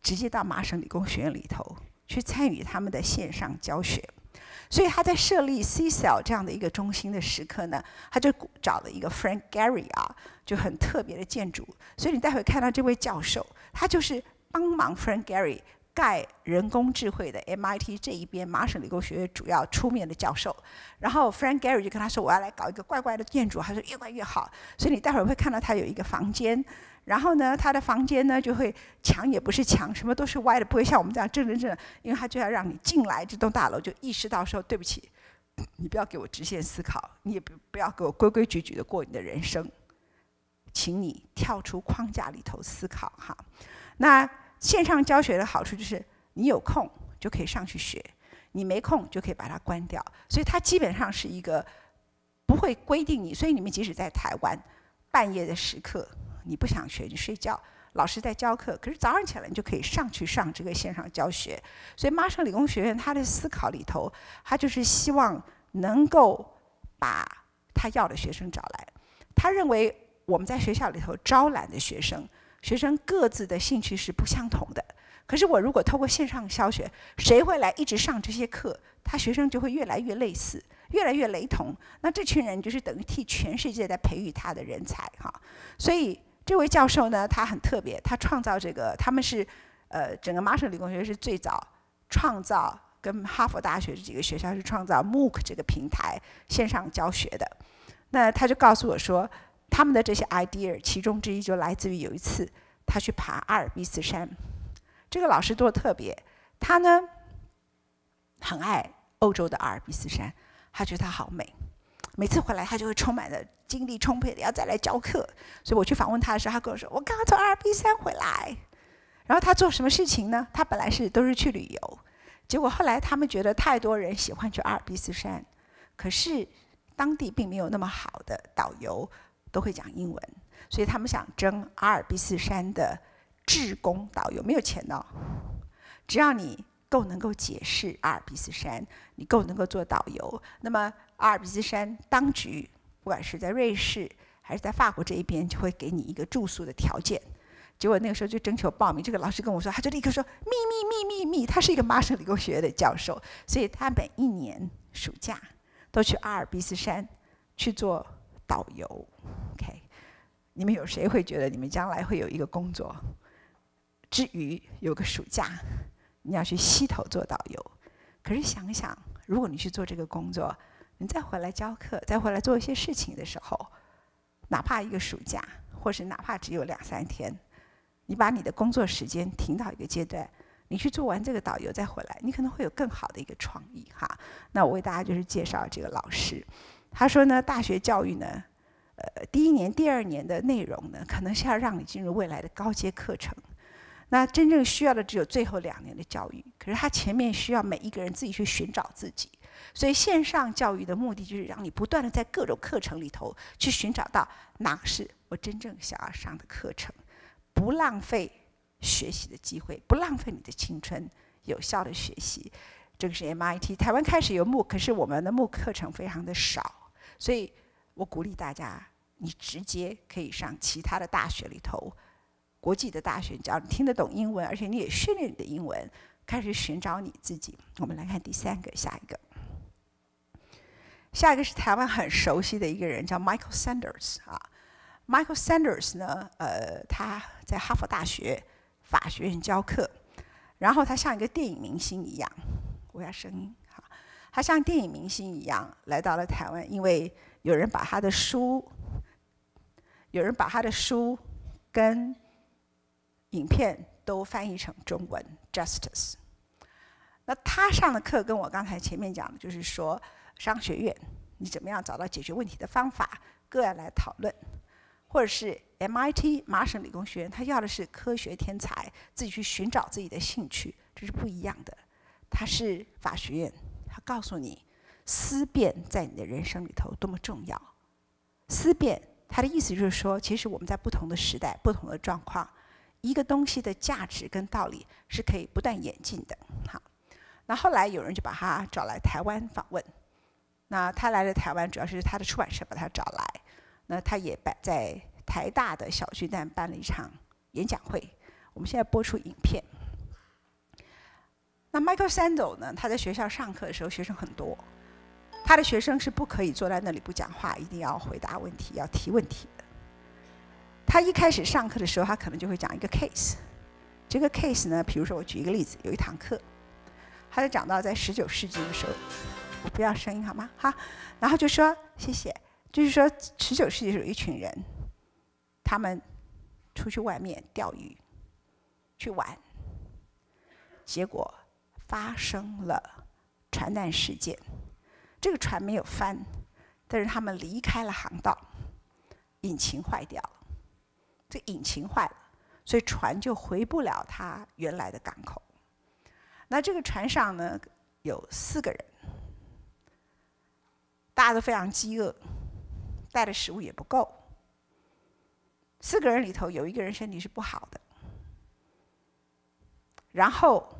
直接到麻省理工学院里头去参与他们的线上教学。所以他在设立 CCL 这样的一个中心的时刻呢，他就找了一个 Frank Gehry 啊，就很特别的建筑。所以你待会看到这位教授，他就是帮忙 Frank Gehry。盖人工智慧的 MIT 这一边麻省理工学院主要出面的教授，然后 Frank Gehry 就跟他说：“我要来搞一个怪怪的建筑。”他说：“越怪越好。”所以你待会儿会看到他有一个房间，然后呢，他的房间呢就会墙也不是墙，什么都是歪的，不会像我们这样正正正，因为他就要让你进来这栋大楼就意识到说：“对不起，你不要给我直线思考，你也不不要给我规规矩矩的过你的人生，请你跳出框架里头思考哈。”那。线上教学的好处就是，你有空就可以上去学，你没空就可以把它关掉。所以它基本上是一个不会规定你。所以你们即使在台湾半夜的时刻，你不想学就睡觉，老师在教课，可是早上起来你就可以上去上这个线上教学。所以麻省理工学院他的思考里头，他就是希望能够把他要的学生找来。他认为我们在学校里头招揽的学生。学生各自的兴趣是不相同的，可是我如果透过线上教学，谁会来一直上这些课？他学生就会越来越类似，越来越雷同。那这群人就是等于替全世界在培育他的人才哈。所以这位教授呢，他很特别，他创造这个，他们是呃整个麻省理工学院是最早创造，跟哈佛大学这几个学校是创造 MOOC 这个平台线上教学的。那他就告诉我说。他们的这些 idea，其中之一就来自于有一次他去爬阿尔卑斯山。这个老师多特别，他呢很爱欧洲的阿尔卑斯山，他觉得它好美。每次回来他就会充满了精力充沛的要再来教课。所以我去访问他的时候，他跟我说：“我刚刚从阿尔卑斯山回来。”然后他做什么事情呢？他本来是都是去旅游，结果后来他们觉得太多人喜欢去阿尔卑斯山，可是当地并没有那么好的导游都会讲英文，所以他们想争阿尔卑斯山的志工导游，没有钱的，只要你够能够解释阿尔卑斯山，你够能够做导游，那么阿尔卑斯山当局不管是在瑞士还是在法国这一边，就会给你一个住宿的条件。结果那个时候就征求报名，这个老师跟我说，他就立刻说：“秘密秘密秘密！”他是一个麻省理工学院的教授，所以他每一年暑假都去阿尔卑斯山去做导游。OK，你们有谁会觉得你们将来会有一个工作，之余有个暑假你要去溪头做导游？可是想想，如果你去做这个工作，你再回来教课，再回来做一些事情的时候，哪怕一个暑假，或是哪怕只有两三天。你把你的工作时间停到一个阶段，你去做完这个导游再回来，你可能会有更好的一个创意哈。那我为大家就是介绍这个老师，他说呢，大学教育呢，呃，第一年、第二年的内容呢，可能是要让你进入未来的高阶课程。那真正需要的只有最后两年的教育，可是他前面需要每一个人自己去寻找自己。所以线上教育的目的就是让你不断的在各种课程里头去寻找到哪个是我真正想要上的课程。不浪费学习的机会，不浪费你的青春，有效的学习。这个是 MIT 台湾开始有 MOOC，可是我们的 MOOC 课程非常的少，所以我鼓励大家，你直接可以上其他的大学里头，国际的大学，只要你听得懂英文，而且你也训练你的英文，开始寻找你自己。我们来看第三个，下一个，下一个是台湾很熟悉的一个人，叫 Michael Sanders 啊。Michael Sanders 呢？呃，他在哈佛大学法学院教课，然后他像一个电影明星一样，我要声音，他像电影明星一样来到了台湾，因为有人把他的书，有人把他的书跟影片都翻译成中文，Justice。那他上的课跟我刚才前面讲的，就是说商学院你怎么样找到解决问题的方法，个案来讨论。或者是 MIT 麻省理工学院，他要的是科学天才，自己去寻找自己的兴趣，这是不一样的。他是法学院，他告诉你思辨在你的人生里头多么重要。思辨，他的意思就是说，其实我们在不同的时代、不同的状况，一个东西的价值跟道理是可以不断演进的。好，那后来有人就把他找来台湾访问。那他来了台湾，主要是他的出版社把他找来。那他也办在台大的小巨蛋办了一场演讲会，我们现在播出影片。那 Michael Sandel 呢？他在学校上课的时候，学生很多，他的学生是不可以坐在那里不讲话，一定要回答问题，要提问题的。他一开始上课的时候，他可能就会讲一个 case。这个 case 呢，比如说我举一个例子，有一堂课，他就讲到在十九世纪的时候，我不要声音好吗？好，然后就说谢谢。就是说，十九世纪有一群人，他们出去外面钓鱼，去玩，结果发生了船难事件。这个船没有翻，但是他们离开了航道，引擎坏掉了。这引擎坏了，所以船就回不了它原来的港口。那这个船上呢，有四个人，大家都非常饥饿。带的食物也不够，四个人里头有一个人身体是不好的，然后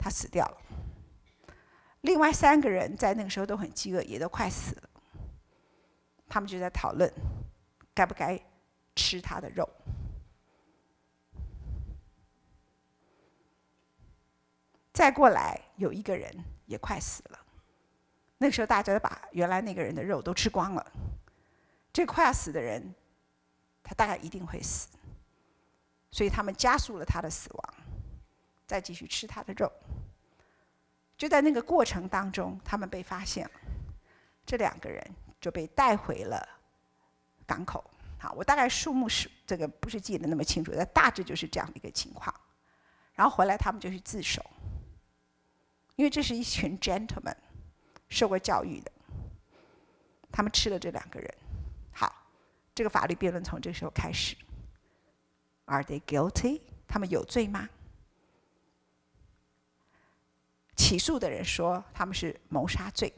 他死掉了。另外三个人在那个时候都很饥饿，也都快死了。他们就在讨论该不该吃他的肉。再过来有一个人也快死了，那个时候大家都把原来那个人的肉都吃光了。这快要死的人，他大概一定会死，所以他们加速了他的死亡，再继续吃他的肉。就在那个过程当中，他们被发现了，这两个人就被带回了港口。好，我大概数目是这个不是记得那么清楚，但大致就是这样的一个情况。然后回来，他们就去自首，因为这是一群 gentlemen，受过教育的。他们吃了这两个人。好，这个法律辩论从这时候开始。Are they guilty？他们有罪吗？起诉的人说他们是谋杀罪。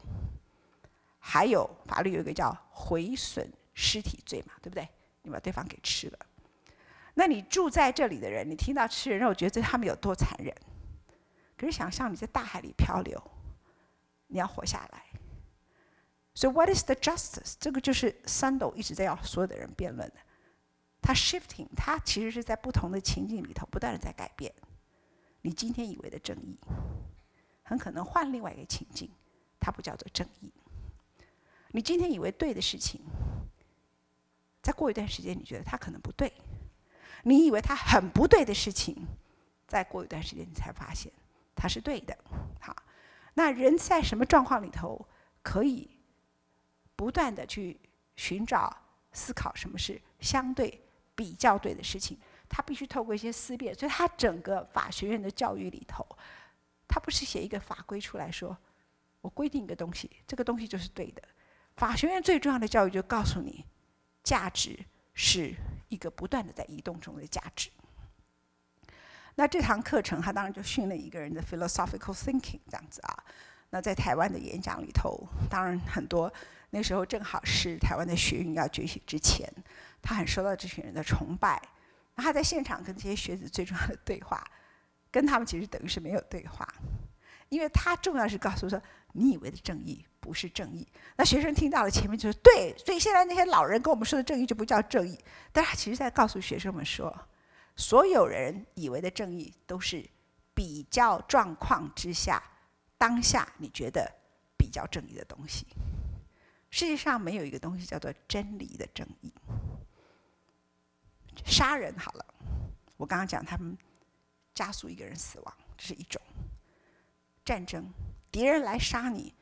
还有法律有一个叫毁损尸体罪嘛，对不对？你把对方给吃了。那你住在这里的人，你听到吃人肉，觉得他们有多残忍？可是想象你在大海里漂流，你要活下来。所以，what is the justice？这个就是三斗一直在要所有的人辩论的。他 shifting，他其实是在不同的情境里头不断的在改变。你今天以为的正义，很可能换另外一个情境，它不叫做正义。你今天以为对的事情，再过一段时间，你觉得它可能不对。你以为它很不对的事情，再过一段时间，你才发现它是对的。好，那人在什么状况里头可以不断的去寻找、思考什么是相对？比较对的事情，他必须透过一些思辨。所以，他整个法学院的教育里头，他不是写一个法规出来说，我规定一个东西，这个东西就是对的。法学院最重要的教育就告诉你，价值是一个不断的在移动中的价值。那这堂课程，他当然就训练一个人的 philosophical thinking 这样子啊。那在台湾的演讲里头，当然很多，那时候正好是台湾的学运要崛起之前。他很受到这群人的崇拜，那他在现场跟这些学子最重要的对话，跟他们其实等于是没有对话，因为他重要是告诉说，你以为的正义不是正义。那学生听到了前面就是对，所以现在那些老人跟我们说的正义就不叫正义。但他其实在告诉学生们说，所有人以为的正义都是比较状况之下，当下你觉得比较正义的东西。世界上没有一个东西叫做真理的正义。杀人好了，我刚刚讲他们加速一个人死亡，这是一种战争。敌人来杀你，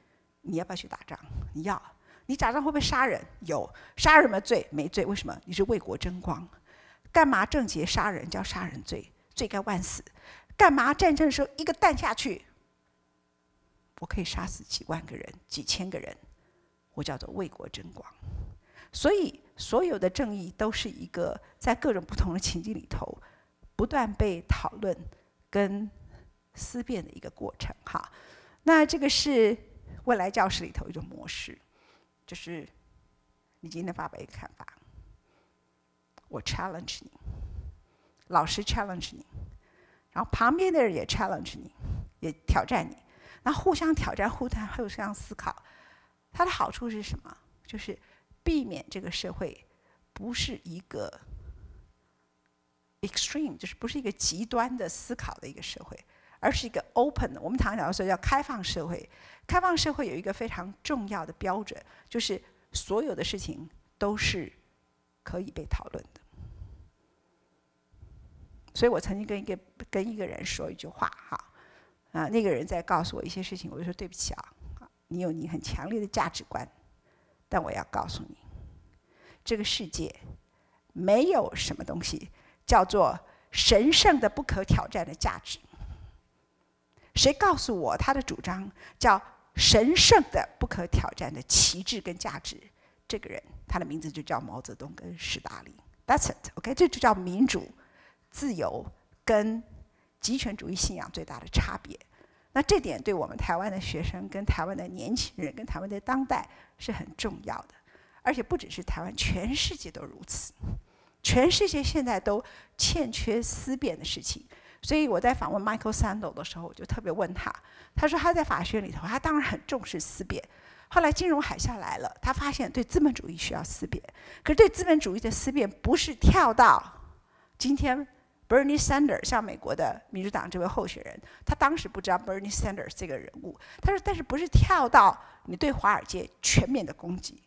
你要不要去打仗？你要。你打仗会不会杀人？有。杀人没罪？没罪。为什么？你是为国争光。干嘛正邪杀人叫杀人罪？罪该万死。干嘛战争的时候一个弹下去，我可以杀死几万个人、几千个人，我叫做为国争光。所以。所有的正义都是一个在各种不同的情境里头不断被讨论跟思辨的一个过程。哈，那这个是未来教室里头一种模式，就是你今天发表一个看法，我 challenge 你，老师 challenge 你，然后旁边的人也 challenge 你，也挑战你，那互相挑战、互相互相思考，它的好处是什么？就是。避免这个社会不是一个 extreme，就是不是一个极端的思考的一个社会，而是一个 open 的。我们常常讲说叫开放社会。开放社会有一个非常重要的标准，就是所有的事情都是可以被讨论的。所以我曾经跟一个跟一个人说一句话，哈，啊，那个人在告诉我一些事情，我就说对不起啊，你有你很强烈的价值观。但我要告诉你，这个世界没有什么东西叫做神圣的、不可挑战的价值。谁告诉我他的主张叫神圣的、不可挑战的旗帜跟价值？这个人，他的名字就叫毛泽东跟史达林。That's it. OK，这就叫民主、自由跟极权主义信仰最大的差别。那这点对我们台湾的学生、跟台湾的年轻人、跟台湾的当代是很重要的，而且不只是台湾，全世界都如此。全世界现在都欠缺思辨的事情，所以我在访问 Michael Sandel 的时候，我就特别问他，他说他在法学里头，他当然很重视思辨。后来金融海啸来了，他发现对资本主义需要思辨，可是对资本主义的思辨不是跳到今天。Bernie Sanders 像美国的民主党这位候选人，他当时不知道 Bernie Sanders 这个人物。他说：“但是不是跳到你对华尔街全面的攻击？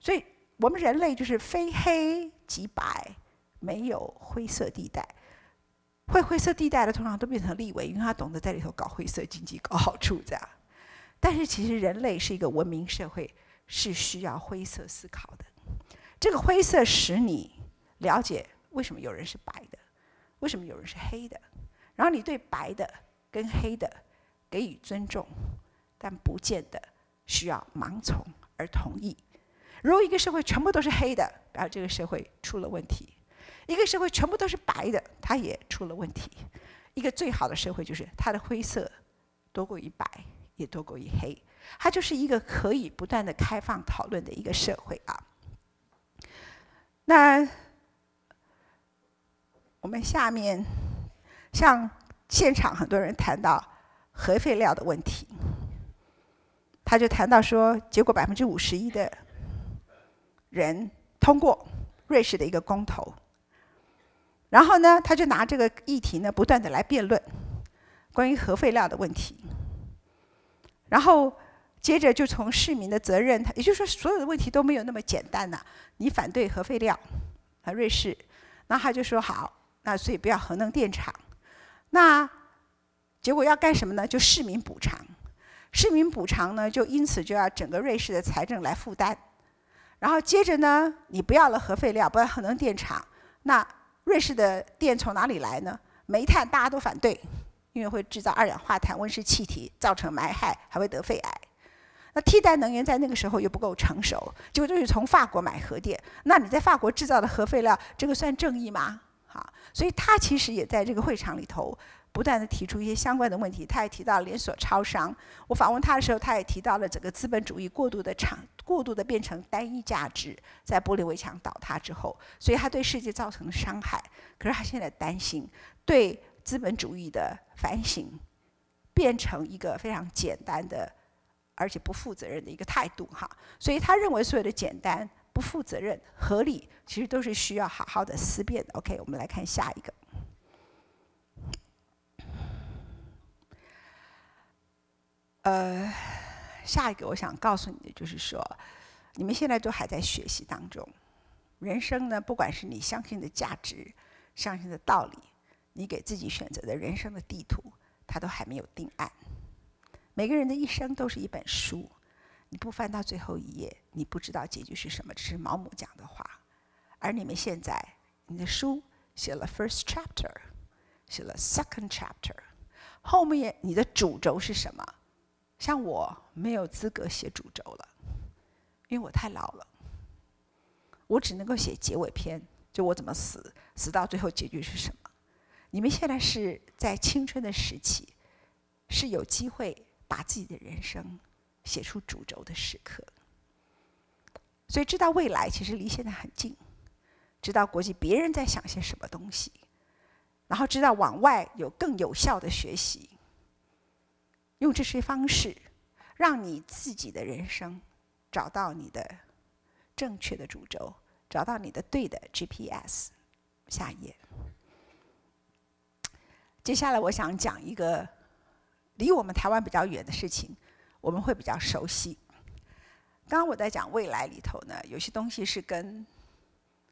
所以我们人类就是非黑几百，没有灰色地带。会灰色地带的通常都变成立委，因为他懂得在里头搞灰色经济、搞好处这样。但是其实人类是一个文明社会，是需要灰色思考的。这个灰色使你了解。”为什么有人是白的？为什么有人是黑的？然后你对白的跟黑的给予尊重，但不见得需要盲从而同意。如果一个社会全部都是黑的，然后这个社会出了问题；一个社会全部都是白的，它也出了问题。一个最好的社会就是它的灰色多过于白，也多过于黑，它就是一个可以不断的开放讨论的一个社会啊。那我们下面像现场很多人谈到核废料的问题，他就谈到说，结果百分之五十一的。人通过瑞士的一个公投，然后呢，他就拿这个议题呢不断的来辩论关于核废料的问题，然后接着就从市民的责任，也就是说所有的问题都没有那么简单呐。你反对核废料啊，瑞士，那他就说好，那所以不要核能电厂，那结果要干什么呢？就市民补偿，市民补偿呢，就因此就要整个瑞士的财政来负担。然后接着呢，你不要了核废料，不要核能电厂，那瑞士的电从哪里来呢？煤炭大家都反对，因为会制造二氧化碳温室气体，造成霾害，还会得肺癌。那替代能源在那个时候又不够成熟，结果就是从法国买核电。那你在法国制造的核废料，这个算正义吗？好，所以他其实也在这个会场里头。不断的提出一些相关的问题，他也提到连锁超商。我访问他的时候，他也提到了整个资本主义过度的长、过度的变成单一价值，在玻璃围墙倒塌之后，所以他对世界造成了伤害。可是他现在担心，对资本主义的反省变成一个非常简单的，而且不负责任的一个态度哈。所以他认为所有的简单、不负责任、合理，其实都是需要好好的思辨的。OK，我们来看下一个。呃，下一个我想告诉你的就是说，你们现在都还在学习当中。人生呢，不管是你相信的价值、相信的道理，你给自己选择的人生的地图，它都还没有定案。每个人的一生都是一本书，你不翻到最后一页，你不知道结局是什么。这是毛姆讲的话。而你们现在，你的书写了 first chapter，写了 second chapter，后面你的主轴是什么？像我没有资格写主轴了，因为我太老了。我只能够写结尾篇，就我怎么死，死到最后结局是什么。你们现在是在青春的时期，是有机会把自己的人生写出主轴的时刻。所以知道未来其实离现在很近，知道国际别人在想些什么东西，然后知道往外有更有效的学习。用这些方式，让你自己的人生找到你的正确的主轴，找到你的对的 GPS。下一页。接下来我想讲一个离我们台湾比较远的事情，我们会比较熟悉。刚刚我在讲未来里头呢，有些东西是跟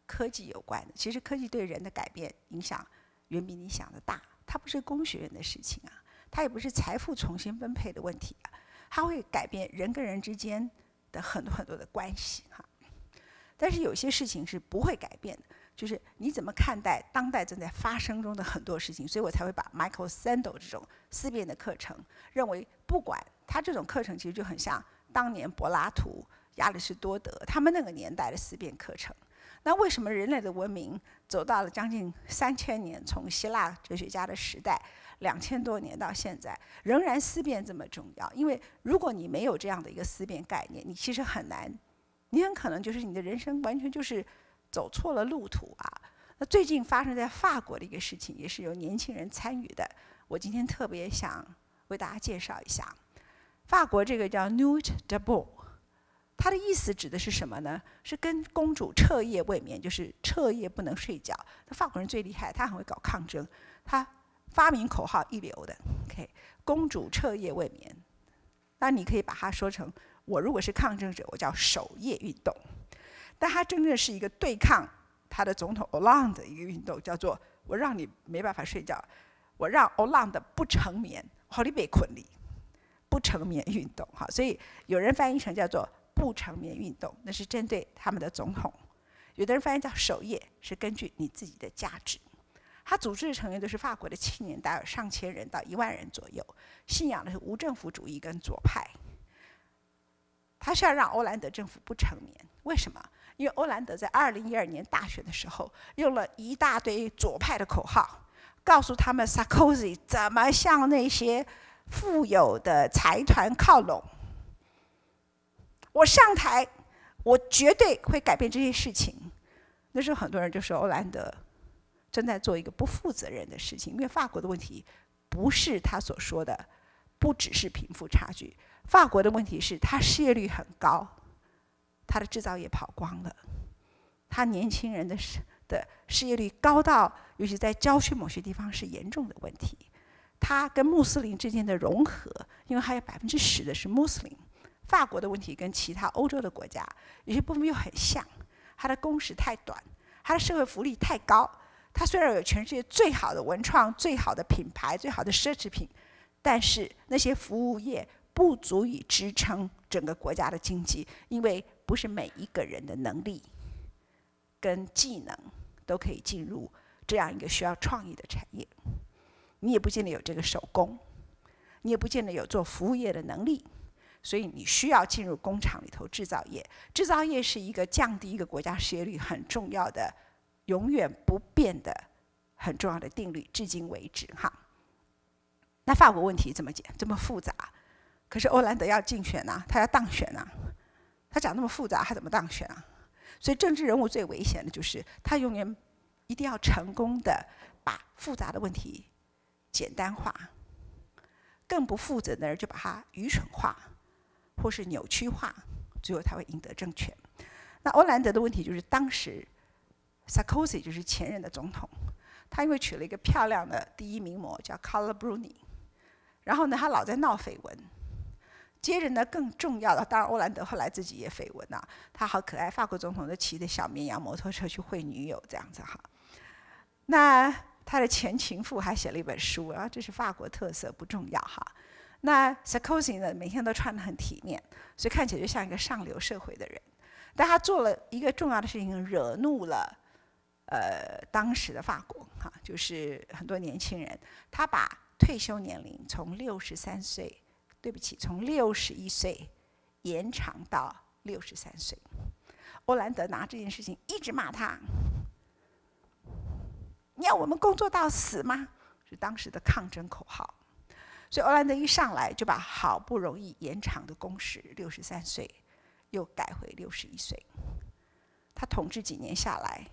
科技有关的。其实科技对人的改变影响远比你想的大，它不是工学院的事情啊。它也不是财富重新分配的问题啊，它会改变人跟人之间的很多很多的关系哈。但是有些事情是不会改变的，就是你怎么看待当代正在发生中的很多事情。所以我才会把 Michael Sandel 这种思辨的课程，认为不管他这种课程其实就很像当年柏拉图、亚里士多德他们那个年代的思辨课程。那为什么人类的文明走到了将近三千年，从希腊哲学家的时代？两千多年到现在，仍然思辨这么重要。因为如果你没有这样的一个思辨概念，你其实很难，你很可能就是你的人生完全就是走错了路途啊。那最近发生在法国的一个事情，也是由年轻人参与的。我今天特别想为大家介绍一下，法国这个叫 Nuit de Beau，它的意思指的是什么呢？是跟公主彻夜未眠，就是彻夜不能睡觉。那法国人最厉害，他很会搞抗争，他。发明口号一流的，OK，公主彻夜未眠。那你可以把它说成，我如果是抗争者，我叫守夜运动。但它真正是一个对抗他的总统 Hollande 的一个运动，叫做我让你没办法睡觉，我让 Hollande 不成眠，好你被困里，不成眠运动。哈，所以有人翻译成叫做不成眠运动，那是针对他们的总统。有的人翻译叫守夜，是根据你自己的价值。他组织的成员都是法国的青年，大概上千人到一万人左右，信仰的是无政府主义跟左派。他是要让欧兰德政府不成眠。为什么？因为欧兰德在二零一二年大选的时候，用了一大堆左派的口号，告诉他们 Sarkozy 怎么向那些富有的财团靠拢。我上台，我绝对会改变这些事情。那时候很多人就说欧兰德正在做一个不负责任的事情，因为法国的问题不是他所说的，不只是贫富差距。法国的问题是他失业率很高，他的制造业跑光了，他年轻人的失的失业率高到，尤其在郊区某些地方是严重的问题。他跟穆斯林之间的融合，因为还有百分之十的是穆斯林。法国的问题跟其他欧洲的国家有些部分又很像，它的工时太短，它的社会福利太高。它虽然有全世界最好的文创、最好的品牌、最好的奢侈品，但是那些服务业不足以支撑整个国家的经济，因为不是每一个人的能力跟技能都可以进入这样一个需要创意的产业。你也不见得有这个手工，你也不见得有做服务业的能力。所以你需要进入工厂里头制造业，制造业是一个降低一个国家失业率很重要的、永远不变的很重要的定律，至今为止哈。那法国问题怎么解这么复杂，可是欧兰德要竞选呐，他要当选呐，他讲那么复杂，他怎么当选啊？所以政治人物最危险的就是他永远一定要成功的把复杂的问题简单化，更不负责的人就把它愚蠢化。或是扭曲化，最后他会赢得政权。那欧兰德的问题就是，当时 Sarkozy 就是前任的总统，他因为娶了一个漂亮的第一名模叫 Carla Bruni，然后呢，他老在闹绯闻。接着呢，更重要的，当然欧兰德后来自己也绯闻啊，他好可爱，法国总统都骑着小绵羊摩托车去会女友这样子哈。那他的前情妇还写了一本书啊，这是法国特色，不重要哈。那 Sarkozy 呢，每天都穿得很体面，所以看起来就像一个上流社会的人。但他做了一个重要的事情，惹怒了呃当时的法国哈，就是很多年轻人，他把退休年龄从六十三岁，对不起，从六十一岁延长到六十三岁。欧兰德拿这件事情一直骂他，你要我们工作到死吗？是当时的抗争口号。所以欧兰德一上来就把好不容易延长的工时六十三岁又改回六十一岁。他统治几年下来，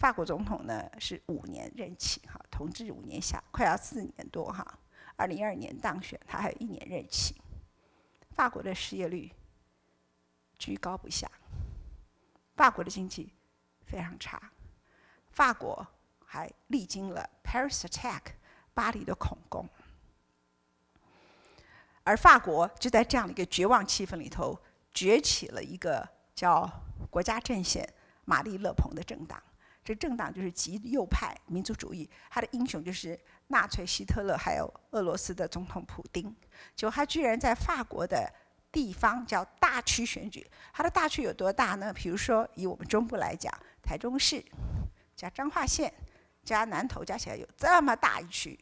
法国总统呢是五年任期哈，统治五年下快要四年多哈。二零一二年当选，他还有一年任期。法国的失业率居高不下，法国的经济非常差，法国还历经了 Paris Attack。巴黎的恐攻，而法国就在这样的一个绝望气氛里头，崛起了一个叫国家阵线玛丽勒蓬的政党。这政党就是极右派民族主义，他的英雄就是纳粹希特勒，还有俄罗斯的总统普京。就他居然在法国的地方叫大区选举，他的大区有多大呢？比如说以我们中部来讲，台中市加彰化县加南投加起来有这么大一区。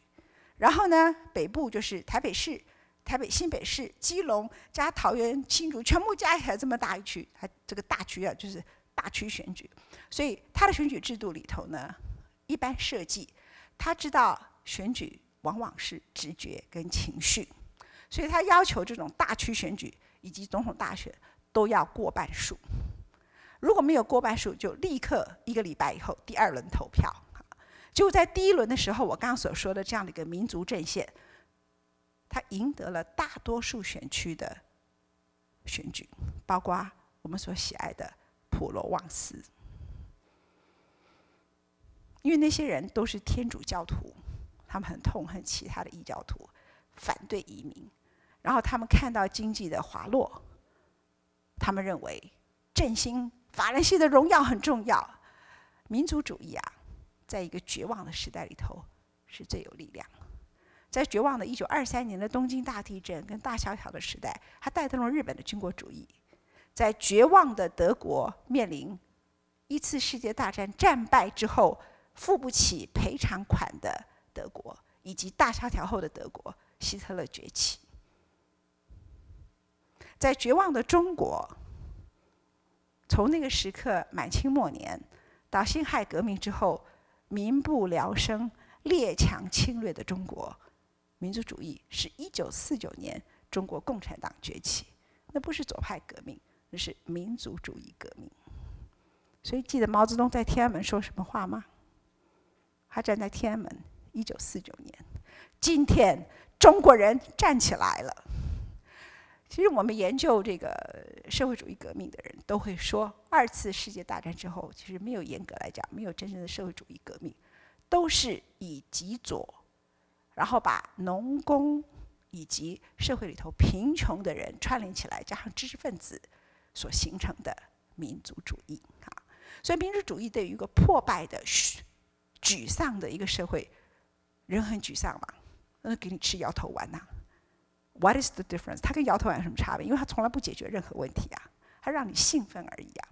然后呢，北部就是台北市、台北新北市、基隆加桃园、新竹，全部加起来这么大一区，它这个大区啊，就是大区选举。所以他的选举制度里头呢，一般设计，他知道选举往往是直觉跟情绪，所以他要求这种大区选举以及总统大选都要过半数。如果没有过半数，就立刻一个礼拜以后第二轮投票。就在第一轮的时候，我刚刚所说的这样的一个民族阵线，他赢得了大多数选区的选举，包括我们所喜爱的普罗旺斯。因为那些人都是天主教徒，他们很痛恨其他的异教徒，反对移民，然后他们看到经济的滑落，他们认为振兴法兰西的荣耀很重要，民族主义啊。在一个绝望的时代里头，是最有力量。在绝望的1923年的东京大地震跟大萧条的时代，它带动了日本的军国主义。在绝望的德国面临一次世界大战战败之后付不起赔偿款的德国，以及大萧条后的德国，希特勒崛起。在绝望的中国，从那个时刻满清末年到辛亥革命之后，民不聊生、列强侵略的中国，民族主义是一九四九年中国共产党崛起，那不是左派革命，那是民族主义革命。所以记得毛泽东在天安门说什么话吗？他站在天安门，一九四九年。今天中国人站起来了。其实我们研究这个社会主义革命的人都会说，二次世界大战之后，其实没有严格来讲，没有真正的社会主义革命，都是以极左，然后把农工以及社会里头贫穷的人串联起来，加上知识分子所形成的民族主义啊。所以民族主义对于一个破败的、沮丧的一个社会，人很沮丧嘛，那给你吃摇头丸呐。What is the difference？它跟摇头丸有什么差别？因为它从来不解决任何问题啊，它让你兴奋而已啊。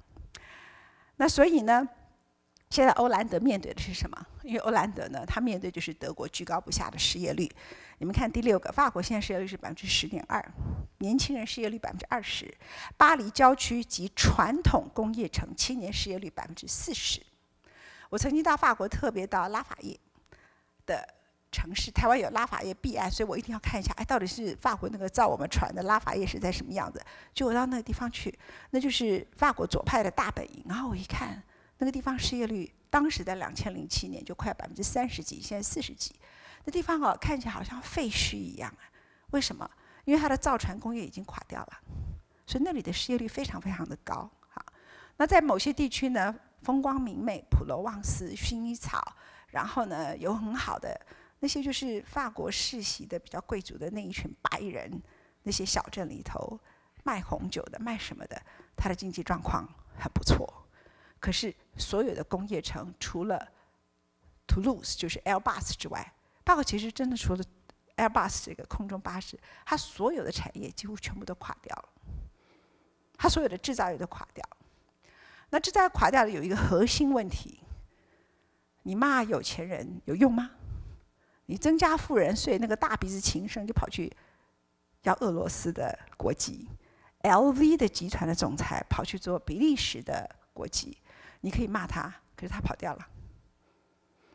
那所以呢，现在欧兰德面对的是什么？因为欧兰德呢，他面对就是德国居高不下的失业率。你们看第六个，法国现在失业率是百分之十点二，年轻人失业率百分之二十。巴黎郊区及传统工业城青年失业率百分之四十。我曾经到法国，特别到拉法叶的。城市，台湾有拉法叶避案，所以我一定要看一下，哎，到底是法国那个造我们船的拉法叶是在什么样子？就我到那个地方去，那就是法国左派的大本营。然后我一看，那个地方失业率，当时在两千零七年就快百分之三十几，现在四十几。那地方哦，看起来好像废墟一样啊。为什么？因为它的造船工业已经垮掉了，所以那里的失业率非常非常的高。好，那在某些地区呢，风光明媚，普罗旺斯，薰衣草，然后呢，有很好的。那些就是法国世袭的比较贵族的那一群白人，那些小镇里头卖红酒的、卖什么的，他的经济状况很不错。可是所有的工业城，除了 Toulouse 就是 Airbus 之外，包括其实真的除了 Airbus 这个空中巴士，它所有的产业几乎全部都垮掉了。它所有的制造业都垮掉了。那制造业垮掉了有一个核心问题：你骂有钱人有用吗？你增加富人税，那个大鼻子情圣就跑去要俄罗斯的国籍；LV 的集团的总裁跑去做比利时的国籍。你可以骂他，可是他跑掉了。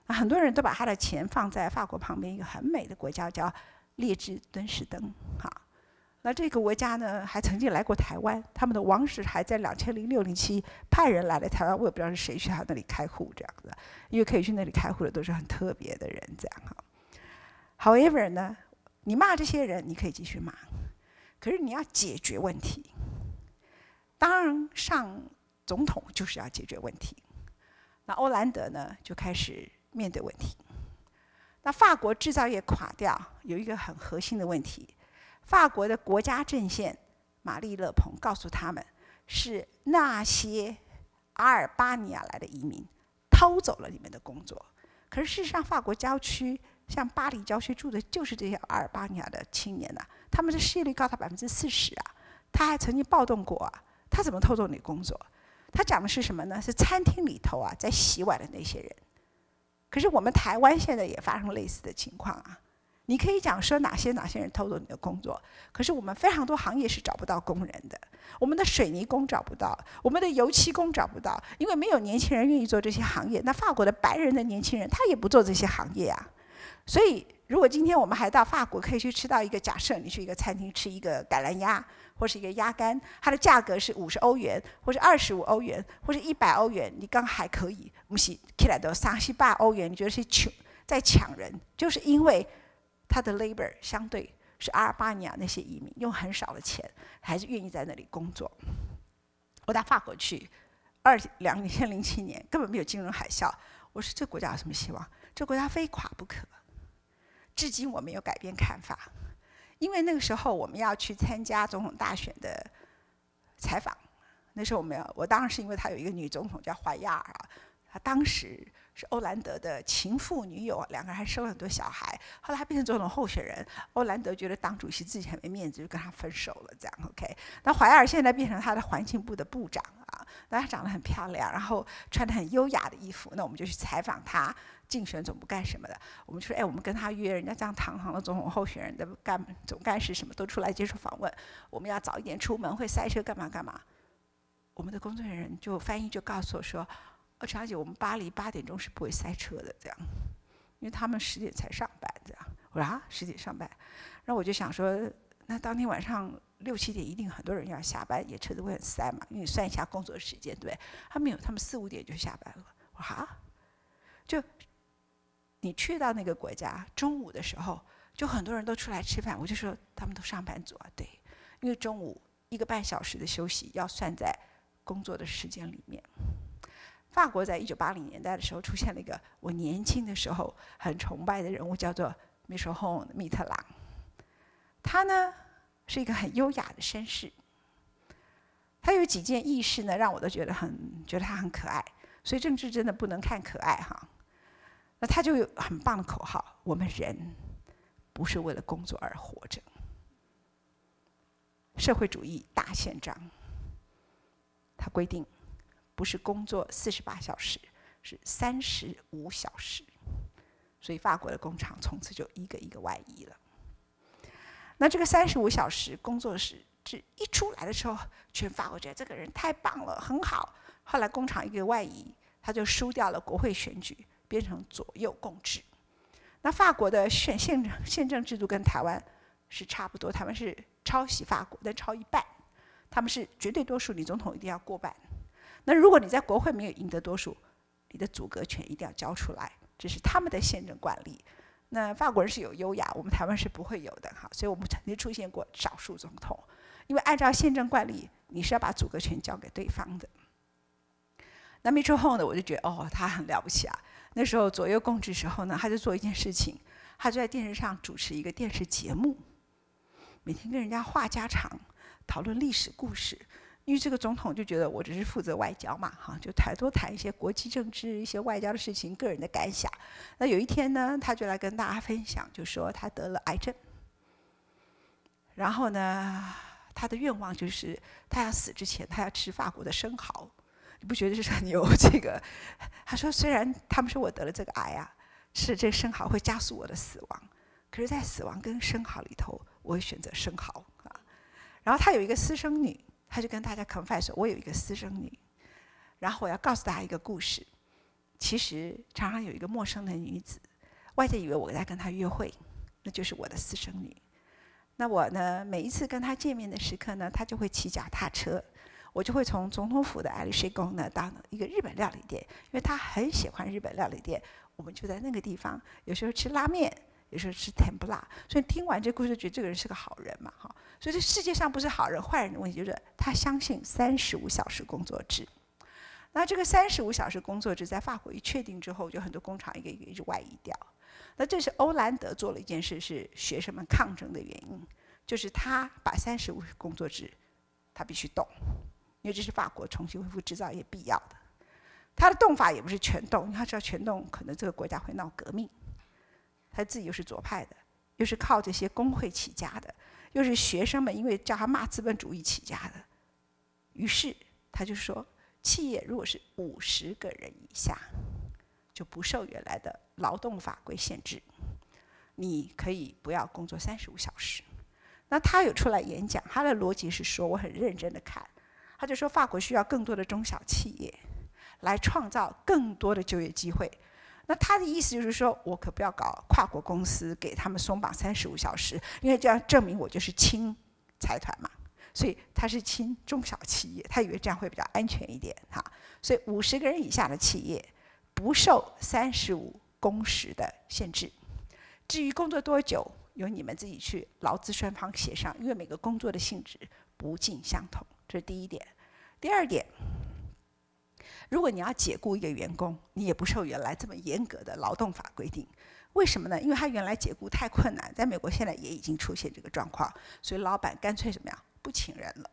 那很多人都把他的钱放在法国旁边一个很美的国家，叫列支敦士登。哈，那这个国家呢，还曾经来过台湾，他们的王室还在两千零六零七派人来了台湾，我也不知道是谁去他那里开户这样子，因为可以去那里开户的都是很特别的人，这样哈。However 呢，你骂这些人，你可以继续骂，可是你要解决问题。当然，上总统就是要解决问题。那欧兰德呢，就开始面对问题。那法国制造业垮掉，有一个很核心的问题：法国的国家阵线玛丽勒蓬告诉他们，是那些阿尔巴尼亚来的移民偷走了你们的工作。可是事实上，法国郊区。像巴黎郊区住的就是这些阿尔巴尼亚的青年呐，他们的失业率高达百分之四十啊！他还曾经暴动过啊！他怎么偷走你工作？他讲的是什么呢？是餐厅里头啊，在洗碗的那些人。可是我们台湾现在也发生类似的情况啊！你可以讲说哪些哪些人偷走你的工作，可是我们非常多行业是找不到工人的。我们的水泥工找不到，我们的油漆工找不到，因为没有年轻人愿意做这些行业。那法国的白人的年轻人，他也不做这些行业啊。所以，如果今天我们还到法国，可以去吃到一个假设，你去一个餐厅吃一个橄榄鸭，或是一个鸭肝，它的价格是五十欧元，或者二十五欧元，或者一百欧元，你刚还可以。不是起来都三十八欧元，你觉得是抢在抢人？就是因为他的 labor 相对是阿尔巴尼亚那些移民用很少的钱，还是愿意在那里工作。我到法国去，二两千零七年根本没有金融海啸，我说这国家有什么希望？这国家非垮不可。至今我没有改变看法，因为那个时候我们要去参加总统大选的采访，那时候我们要，我当然是因为他有一个女总统叫怀亚尔啊，他当时是欧兰德的情妇女友，两个人还生了很多小孩，后来他变成总统候选人，欧兰德觉得当主席自己很没面子，就跟他分手了，这样 OK。那怀亚尔现在变成他的环境部的部长啊，那她长得很漂亮，然后穿的很优雅的衣服，那我们就去采访她竞选总部干什么的。我们就说，哎，我们跟他约，人家这样堂堂的总统候选人的干总干事什么都出来接受访问，我们要早一点出门，会塞车干嘛干嘛。我们的工作人员就翻译就告诉我说，哦，陈小姐，我们巴黎八点钟是不会塞车的，这样，因为他们十点才上班，这样。我说啊，十点上班，然后我就想说，那当天晚上六七点一定很多人要下班，也车子会很塞嘛，因为算一下工作时间，对不对？他没有，他们四五点就下班了。我说啊，就你去到那个国家，中午的时候就很多人都出来吃饭，我就说他们都上班族啊，对，因为中午一个半小时的休息要算在工作的时间里面。法国在一九八零年代的时候出现了一个我年轻的时候很崇拜的人物，叫做。米舍洪米特朗，他呢是一个很优雅的绅士。他有几件轶事呢，让我都觉得很觉得他很可爱。所以政治真的不能看可爱哈。那他就有很棒的口号：我们人不是为了工作而活着。社会主义大宪章，他规定不是工作四十八小时，是三十五小时。所以法国的工厂从此就一个一个外移了。那这个三十五小时工作时制一出来的时候，全法国觉得这个人太棒了，很好。后来工厂一个外移，他就输掉了国会选举，变成左右共治。那法国的选宪政宪政制度跟台湾是差不多，他们是抄袭法国，但抄一半。他们是绝对多数，你总统一定要过半。那如果你在国会没有赢得多数，你的阻隔权一定要交出来。这是他们的宪政惯例。那法国人是有优雅，我们台湾是不会有的哈。所以我们曾经出现过少数总统，因为按照宪政惯例，你是要把阻隔权交给对方的。那没之后呢，我就觉得哦，他很了不起啊。那时候左右共治时候呢，他就做一件事情，他就在电视上主持一个电视节目，每天跟人家话家常，讨论历史故事。因为这个总统就觉得我只是负责外交嘛，哈，就谈多谈一些国际政治、一些外交的事情、个人的感想。那有一天呢，他就来跟大家分享，就说他得了癌症。然后呢，他的愿望就是他要死之前，他要吃法国的生蚝。你不觉得这是很牛？[LAUGHS] 这个他说，虽然他们说我得了这个癌啊，是这生蚝会加速我的死亡，可是，在死亡跟生蚝里头，我会选择生蚝啊。然后他有一个私生女。他就跟大家 confess 说：“我有一个私生女，然后我要告诉大家一个故事。其实常常有一个陌生的女子，外界以为我在跟她约会，那就是我的私生女。那我呢，每一次跟她见面的时刻呢，她就会骑脚踏车，我就会从总统府的爱丽舍宫呢到一个日本料理店，因为他很喜欢日本料理店，我们就在那个地方，有时候吃拉面。”有时候吃甜不辣，所以听完这故事，觉得这个人是个好人嘛，哈。所以这世界上不是好人坏人的问题，就是他相信三十五小时工作制。那这个三十五小时工作制在法国一确定之后，就很多工厂一个一个一直外移掉。那这是欧兰德做了一件事，是学生们抗争的原因，就是他把三十五工作制，他必须动，因为这是法国重新恢复制造业必要的。他的动法也不是全动，他知道全动可能这个国家会闹革命。他自己又是左派的，又是靠这些工会起家的，又是学生们因为叫他骂资本主义起家的，于是他就说，企业如果是五十个人以下，就不受原来的劳动法规限制，你可以不要工作三十五小时。那他有出来演讲，他的逻辑是说，我很认真的看，他就说法国需要更多的中小企业，来创造更多的就业机会。那他的意思就是说，我可不要搞跨国公司，给他们松绑三十五小时，因为这样证明我就是亲财团嘛。所以他是亲中小企业，他以为这样会比较安全一点哈。所以五十个人以下的企业不受三十五工时的限制。至于工作多久，由你们自己去劳资双方协商，因为每个工作的性质不尽相同。这是第一点。第二点。如果你要解雇一个员工，你也不受原来这么严格的劳动法规定，为什么呢？因为他原来解雇太困难，在美国现在也已经出现这个状况，所以老板干脆怎么样，不请人了。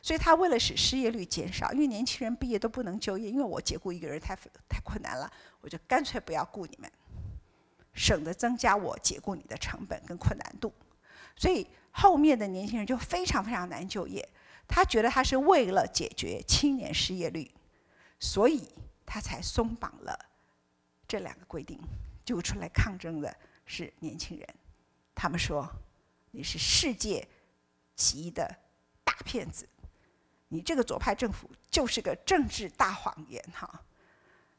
所以他为了使失业率减少，因为年轻人毕业都不能就业，因为我解雇一个人太太困难了，我就干脆不要雇你们，省得增加我解雇你的成本跟困难度。所以后面的年轻人就非常非常难就业。他觉得他是为了解决青年失业率，所以他才松绑了这两个规定。就出来抗争的是年轻人，他们说你是世界级的大骗子，你这个左派政府就是个政治大谎言哈。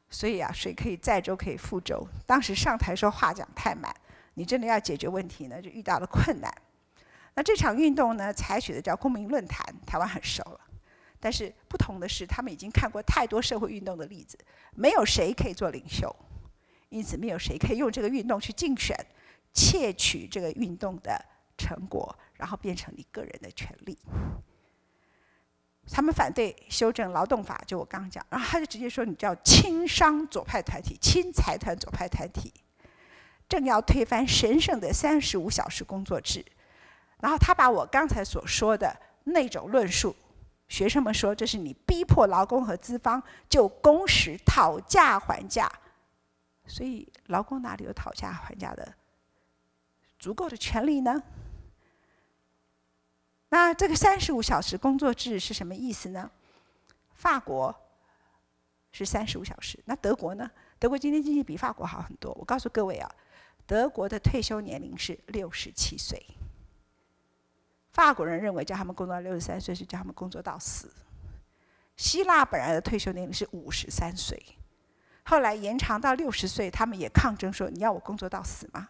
所以啊，水可以载舟，可以覆舟。当时上台说话讲太满，你真的要解决问题呢，就遇到了困难。那这场运动呢，采取的叫公民论坛，台湾很熟了。但是不同的是，他们已经看过太多社会运动的例子，没有谁可以做领袖，因此没有谁可以用这个运动去竞选，窃取这个运动的成果，然后变成你个人的权利。他们反对修正劳动法，就我刚讲，然后他就直接说你叫轻商左派团体、轻财团左派团体，正要推翻神圣的三十五小时工作制。然后他把我刚才所说的那种论述，学生们说这是你逼迫劳工和资方就工时讨价还价，所以劳工哪里有讨价还价的足够的权利呢？那这个三十五小时工作制是什么意思呢？法国是三十五小时，那德国呢？德国今天经济比法国好很多。我告诉各位啊，德国的退休年龄是六十七岁。法国人认为叫他们工作到六十三岁是叫他们工作到死。希腊本来的退休年龄是五十三岁，后来延长到六十岁，他们也抗争说：“你要我工作到死吗？”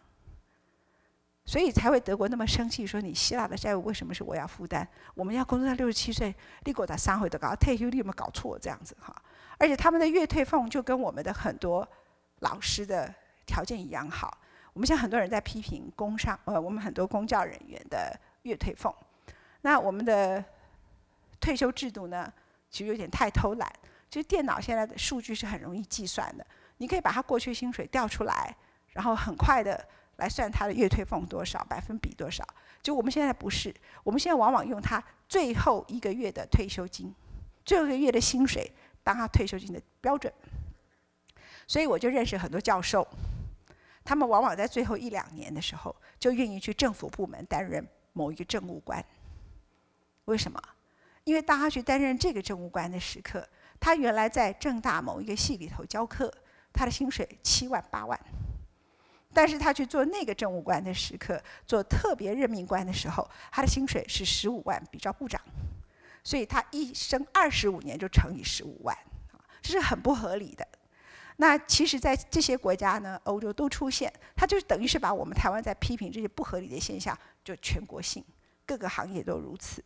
所以才会德国那么生气，说：“你希腊的债务为什么是我要负担？我们要工作到六十七岁，立国打三回都搞退休率有没有搞错？这样子哈？而且他们的月退俸就跟我们的很多老师的条件一样好。我们现在很多人在批评工商，呃，我们很多公教人员的。”月退俸，那我们的退休制度呢？其实有点太偷懒。其实电脑现在的数据是很容易计算的，你可以把他过去薪水调出来，然后很快的来算他的月退俸多少，百分比多少。就我们现在不是，我们现在往往用他最后一个月的退休金，最后一个月的薪水当他退休金的标准。所以我就认识很多教授，他们往往在最后一两年的时候，就愿意去政府部门担任。某一个政务官，为什么？因为当他去担任这个政务官的时刻，他原来在正大某一个系里头教课，他的薪水七万八万。但是他去做那个政务官的时刻，做特别任命官的时候，他的薪水是十五万，比照部长。所以他一生二十五年就乘以十五万，这是很不合理的。那其实，在这些国家呢，欧洲都出现，它就等于是把我们台湾在批评这些不合理的现象。就全国性，各个行业都如此。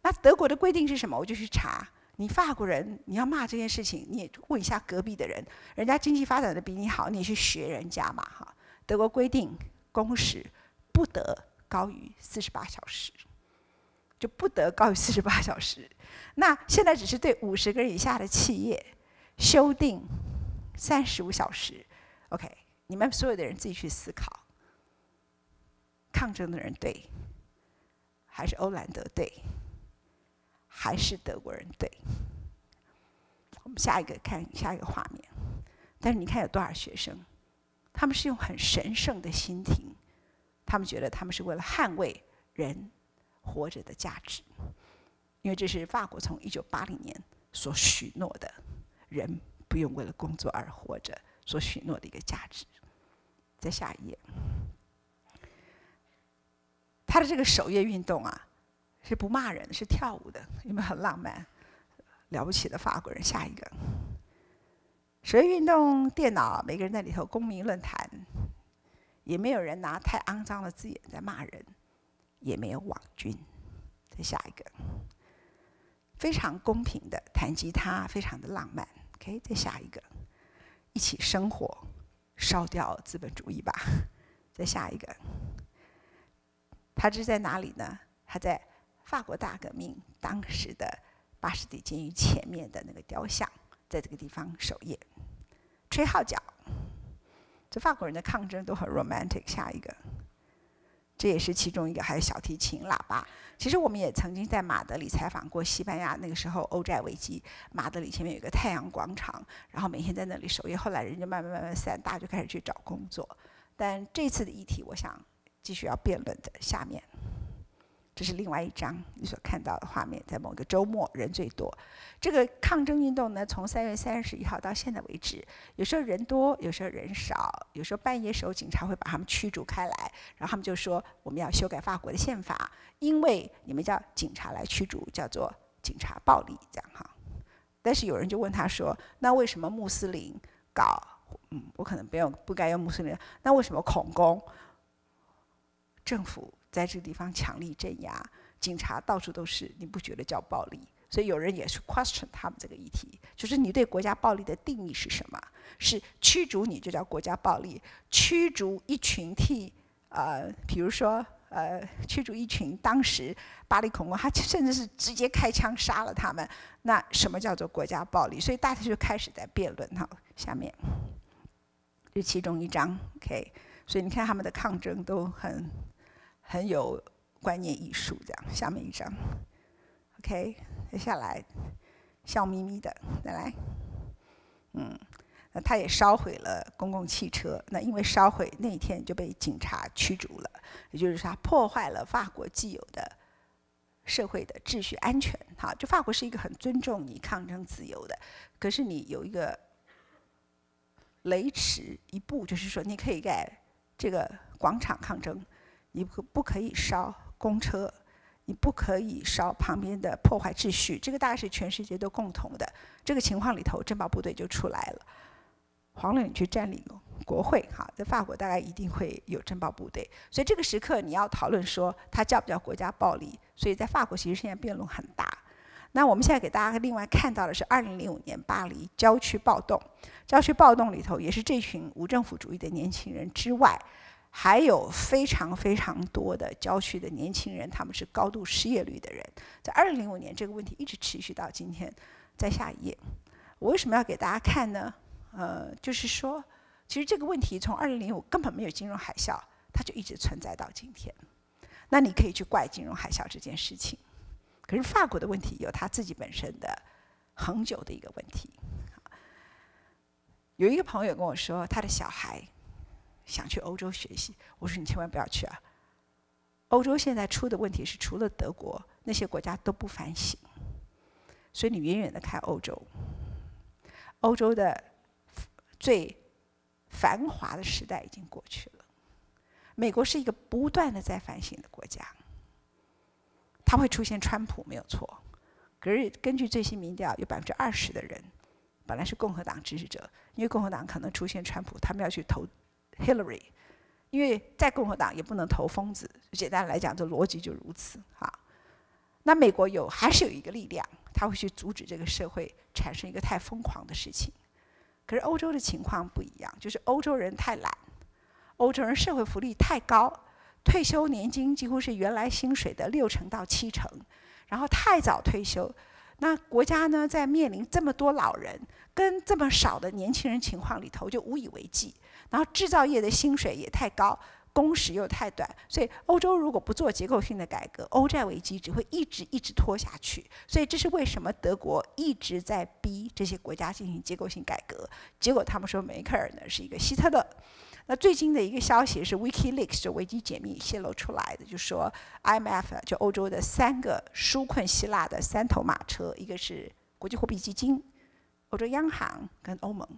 那德国的规定是什么？我就去查。你法国人，你要骂这件事情，你也问一下隔壁的人，人家经济发展的比你好，你去学人家嘛哈。德国规定工时不得高于四十八小时，就不得高于四十八小时。那现在只是对五十个人以下的企业修订三十五小时。OK，你们所有的人自己去思考。抗争的人对，还是欧兰德对，还是德国人对？我们下一个看下一个画面。但是你看有多少学生，他们是用很神圣的心情，他们觉得他们是为了捍卫人活着的价值，因为这是法国从一九八零年所许诺的，人不用为了工作而活着所许诺的一个价值。在下一页。他的这个守夜运动啊，是不骂人，是跳舞的，有没有很浪漫？了不起的法国人。下一个，守夜运动，电脑，每个人在里头，公民论坛，也没有人拿太肮脏的字眼在骂人，也没有网军。再下一个，非常公平的弹吉他，非常的浪漫。OK，再下一个，一起生活，烧掉资本主义吧。再下一个。他这是在哪里呢？他在法国大革命当时的巴士底监狱前面的那个雕像，在这个地方守夜，吹号角。这法国人的抗争都很 romantic。下一个，这也是其中一个，还有小提琴、喇叭。其实我们也曾经在马德里采访过西班牙，那个时候欧债危机，马德里前面有一个太阳广场，然后每天在那里守夜。后来人就慢慢慢慢散，大家就开始去找工作。但这次的议题，我想。继续要辩论的下面，这是另外一张你所看到的画面，在某个周末人最多。这个抗争运动呢，从三月三十一号到现在为止，有时候人多，有时候人少，有时候半夜时候警察会把他们驱逐开来，然后他们就说我们要修改法国的宪法，因为你们叫警察来驱逐，叫做警察暴力这样哈。但是有人就问他说，那为什么穆斯林搞？嗯，我可能不用不该用穆斯林，那为什么恐攻？政府在这个地方强力镇压，警察到处都是，你不觉得叫暴力？所以有人也是 question 他们这个议题，就是你对国家暴力的定义是什么？是驱逐你就叫国家暴力？驱逐一群替呃，比如说呃，驱逐一群当时巴黎恐攻，他甚至是直接开枪杀了他们，那什么叫做国家暴力？所以大家就开始在辩论哈。下面是其中一张，OK，所以你看他们的抗争都很很有观念艺术，这样。下面一张，OK。接下来，笑眯眯的再来，嗯，那他也烧毁了公共汽车。那因为烧毁那一天就被警察驱逐了，也就是说，他破坏了法国既有的社会的秩序安全。哈，就法国是一个很尊重你抗争自由的，可是你有一个雷池一步，就是说你可以在这个广场抗争，你不不可以烧公车。你不可以烧旁边的破坏秩序，这个大概是全世界都共同的。这个情况里头，镇暴部队就出来了。黄了你去占领国会，哈，在法国大概一定会有镇暴部队。所以这个时刻你要讨论说，它叫不叫国家暴力？所以在法国其实现在辩论很大。那我们现在给大家另外看到的是2005年巴黎郊区暴动。郊区暴动里头也是这群无政府主义的年轻人之外。还有非常非常多的郊区的年轻人，他们是高度失业率的人。在二零零五年，这个问题一直持续到今天。在下一页，我为什么要给大家看呢？呃，就是说，其实这个问题从二零零五根本没有金融海啸，它就一直存在到今天。那你可以去怪金融海啸这件事情，可是法国的问题有他自己本身的恒久的一个问题。有一个朋友跟我说，他的小孩。想去欧洲学习，我说你千万不要去啊！欧洲现在出的问题是，除了德国，那些国家都不反省，所以你远远的看欧洲，欧洲的最繁华的时代已经过去了。美国是一个不断的在反省的国家，它会出现川普没有错，可是根据最新民调，有百分之二十的人本来是共和党支持者，因为共和党可能出现川普，他们要去投。Hillary，因为在共和党也不能投疯子，简单来讲，这逻辑就如此哈。那美国有还是有一个力量，他会去阻止这个社会产生一个太疯狂的事情。可是欧洲的情况不一样，就是欧洲人太懒，欧洲人社会福利太高，退休年金几乎是原来薪水的六成到七成，然后太早退休。那国家呢，在面临这么多老人跟这么少的年轻人情况里头，就无以为继。然后制造业的薪水也太高，工时又太短，所以欧洲如果不做结构性的改革，欧债危机只会一直一直拖下去。所以这是为什么德国一直在逼这些国家进行结构性改革。结果他们说梅克尔呢是一个希特勒。那最近的一个消息是 WikiLeaks 就维基解密泄露出来的，就说 IMF 就欧洲的三个纾困希腊的三头马车，一个是国际货币基金、欧洲央行跟欧盟。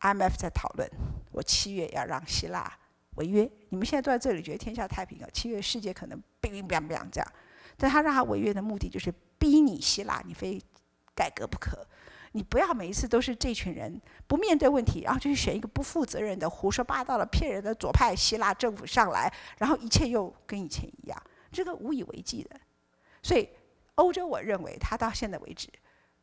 IMF 在讨论，我七月要让希腊违约。你们现在都在这里觉得天下太平了，七月世界可能乒乒乓乓这样。但他让他违约的目的就是逼你希腊，你非改革不可。你不要每一次都是这群人不面对问题，然后就去选一个不负责任的、胡说八道的、骗人的左派希腊政府上来，然后一切又跟以前一样，这个无以为继的。所以欧洲，我认为他到现在为止，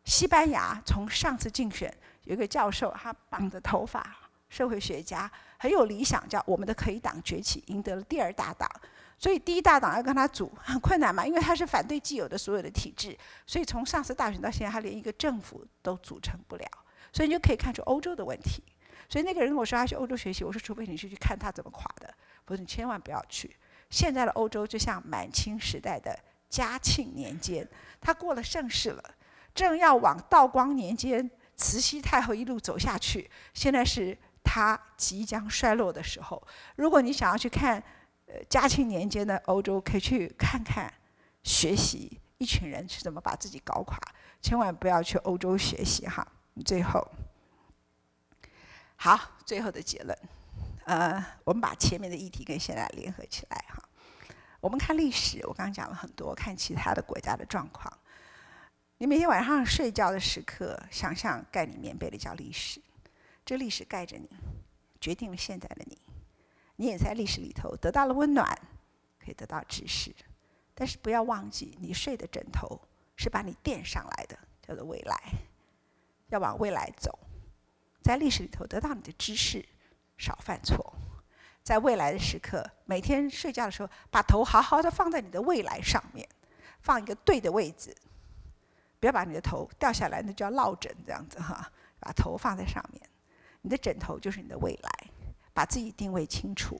西班牙从上次竞选。有一个教授，他绑着头发，社会学家很有理想，叫我们的可以党崛起，赢得了第二大党。所以第一大党要跟他组很 [LAUGHS] 困难嘛，因为他是反对既有的所有的体制。所以从上次大选到现在，他连一个政府都组成不了。所以你就可以看出欧洲的问题。所以那个人跟我说他去欧洲学习，我说除非你是去看他怎么垮的，否则你千万不要去。现在的欧洲就像满清时代的嘉庆年间，他过了盛世了，正要往道光年间。慈禧太后一路走下去，现在是他即将衰落的时候。如果你想要去看呃嘉庆年间的欧洲，可以去看看，学习一群人是怎么把自己搞垮。千万不要去欧洲学习哈。最后，好，最后的结论，呃，我们把前面的议题跟现在联合起来哈。我们看历史，我刚刚讲了很多，看其他的国家的状况。你每天晚上睡觉的时刻，想象盖你棉被的叫历史，这历史盖着你，决定了现在的你。你也在历史里头得到了温暖，可以得到知识，但是不要忘记，你睡的枕头是把你垫上来的，叫做未来。要往未来走，在历史里头得到你的知识，少犯错。在未来的时刻，每天睡觉的时候，把头好好的放在你的未来上面，放一个对的位置。不要把你的头掉下来，那叫落枕这样子哈。把头放在上面，你的枕头就是你的未来。把自己定位清楚，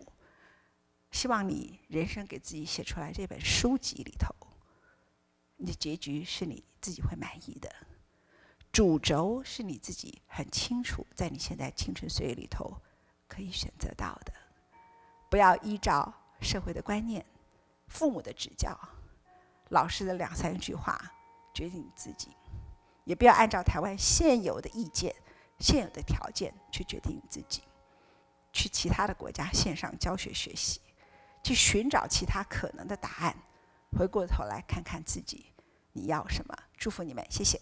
希望你人生给自己写出来这本书籍里头，你的结局是你自己会满意的。主轴是你自己很清楚，在你现在青春岁月里头可以选择到的。不要依照社会的观念、父母的指教、老师的两三句话决定你自己，也不要按照台湾现有的意见、现有的条件去决定你自己。去其他的国家线上教学学习，去寻找其他可能的答案。回过头来看看自己，你要什么？祝福你们，谢谢。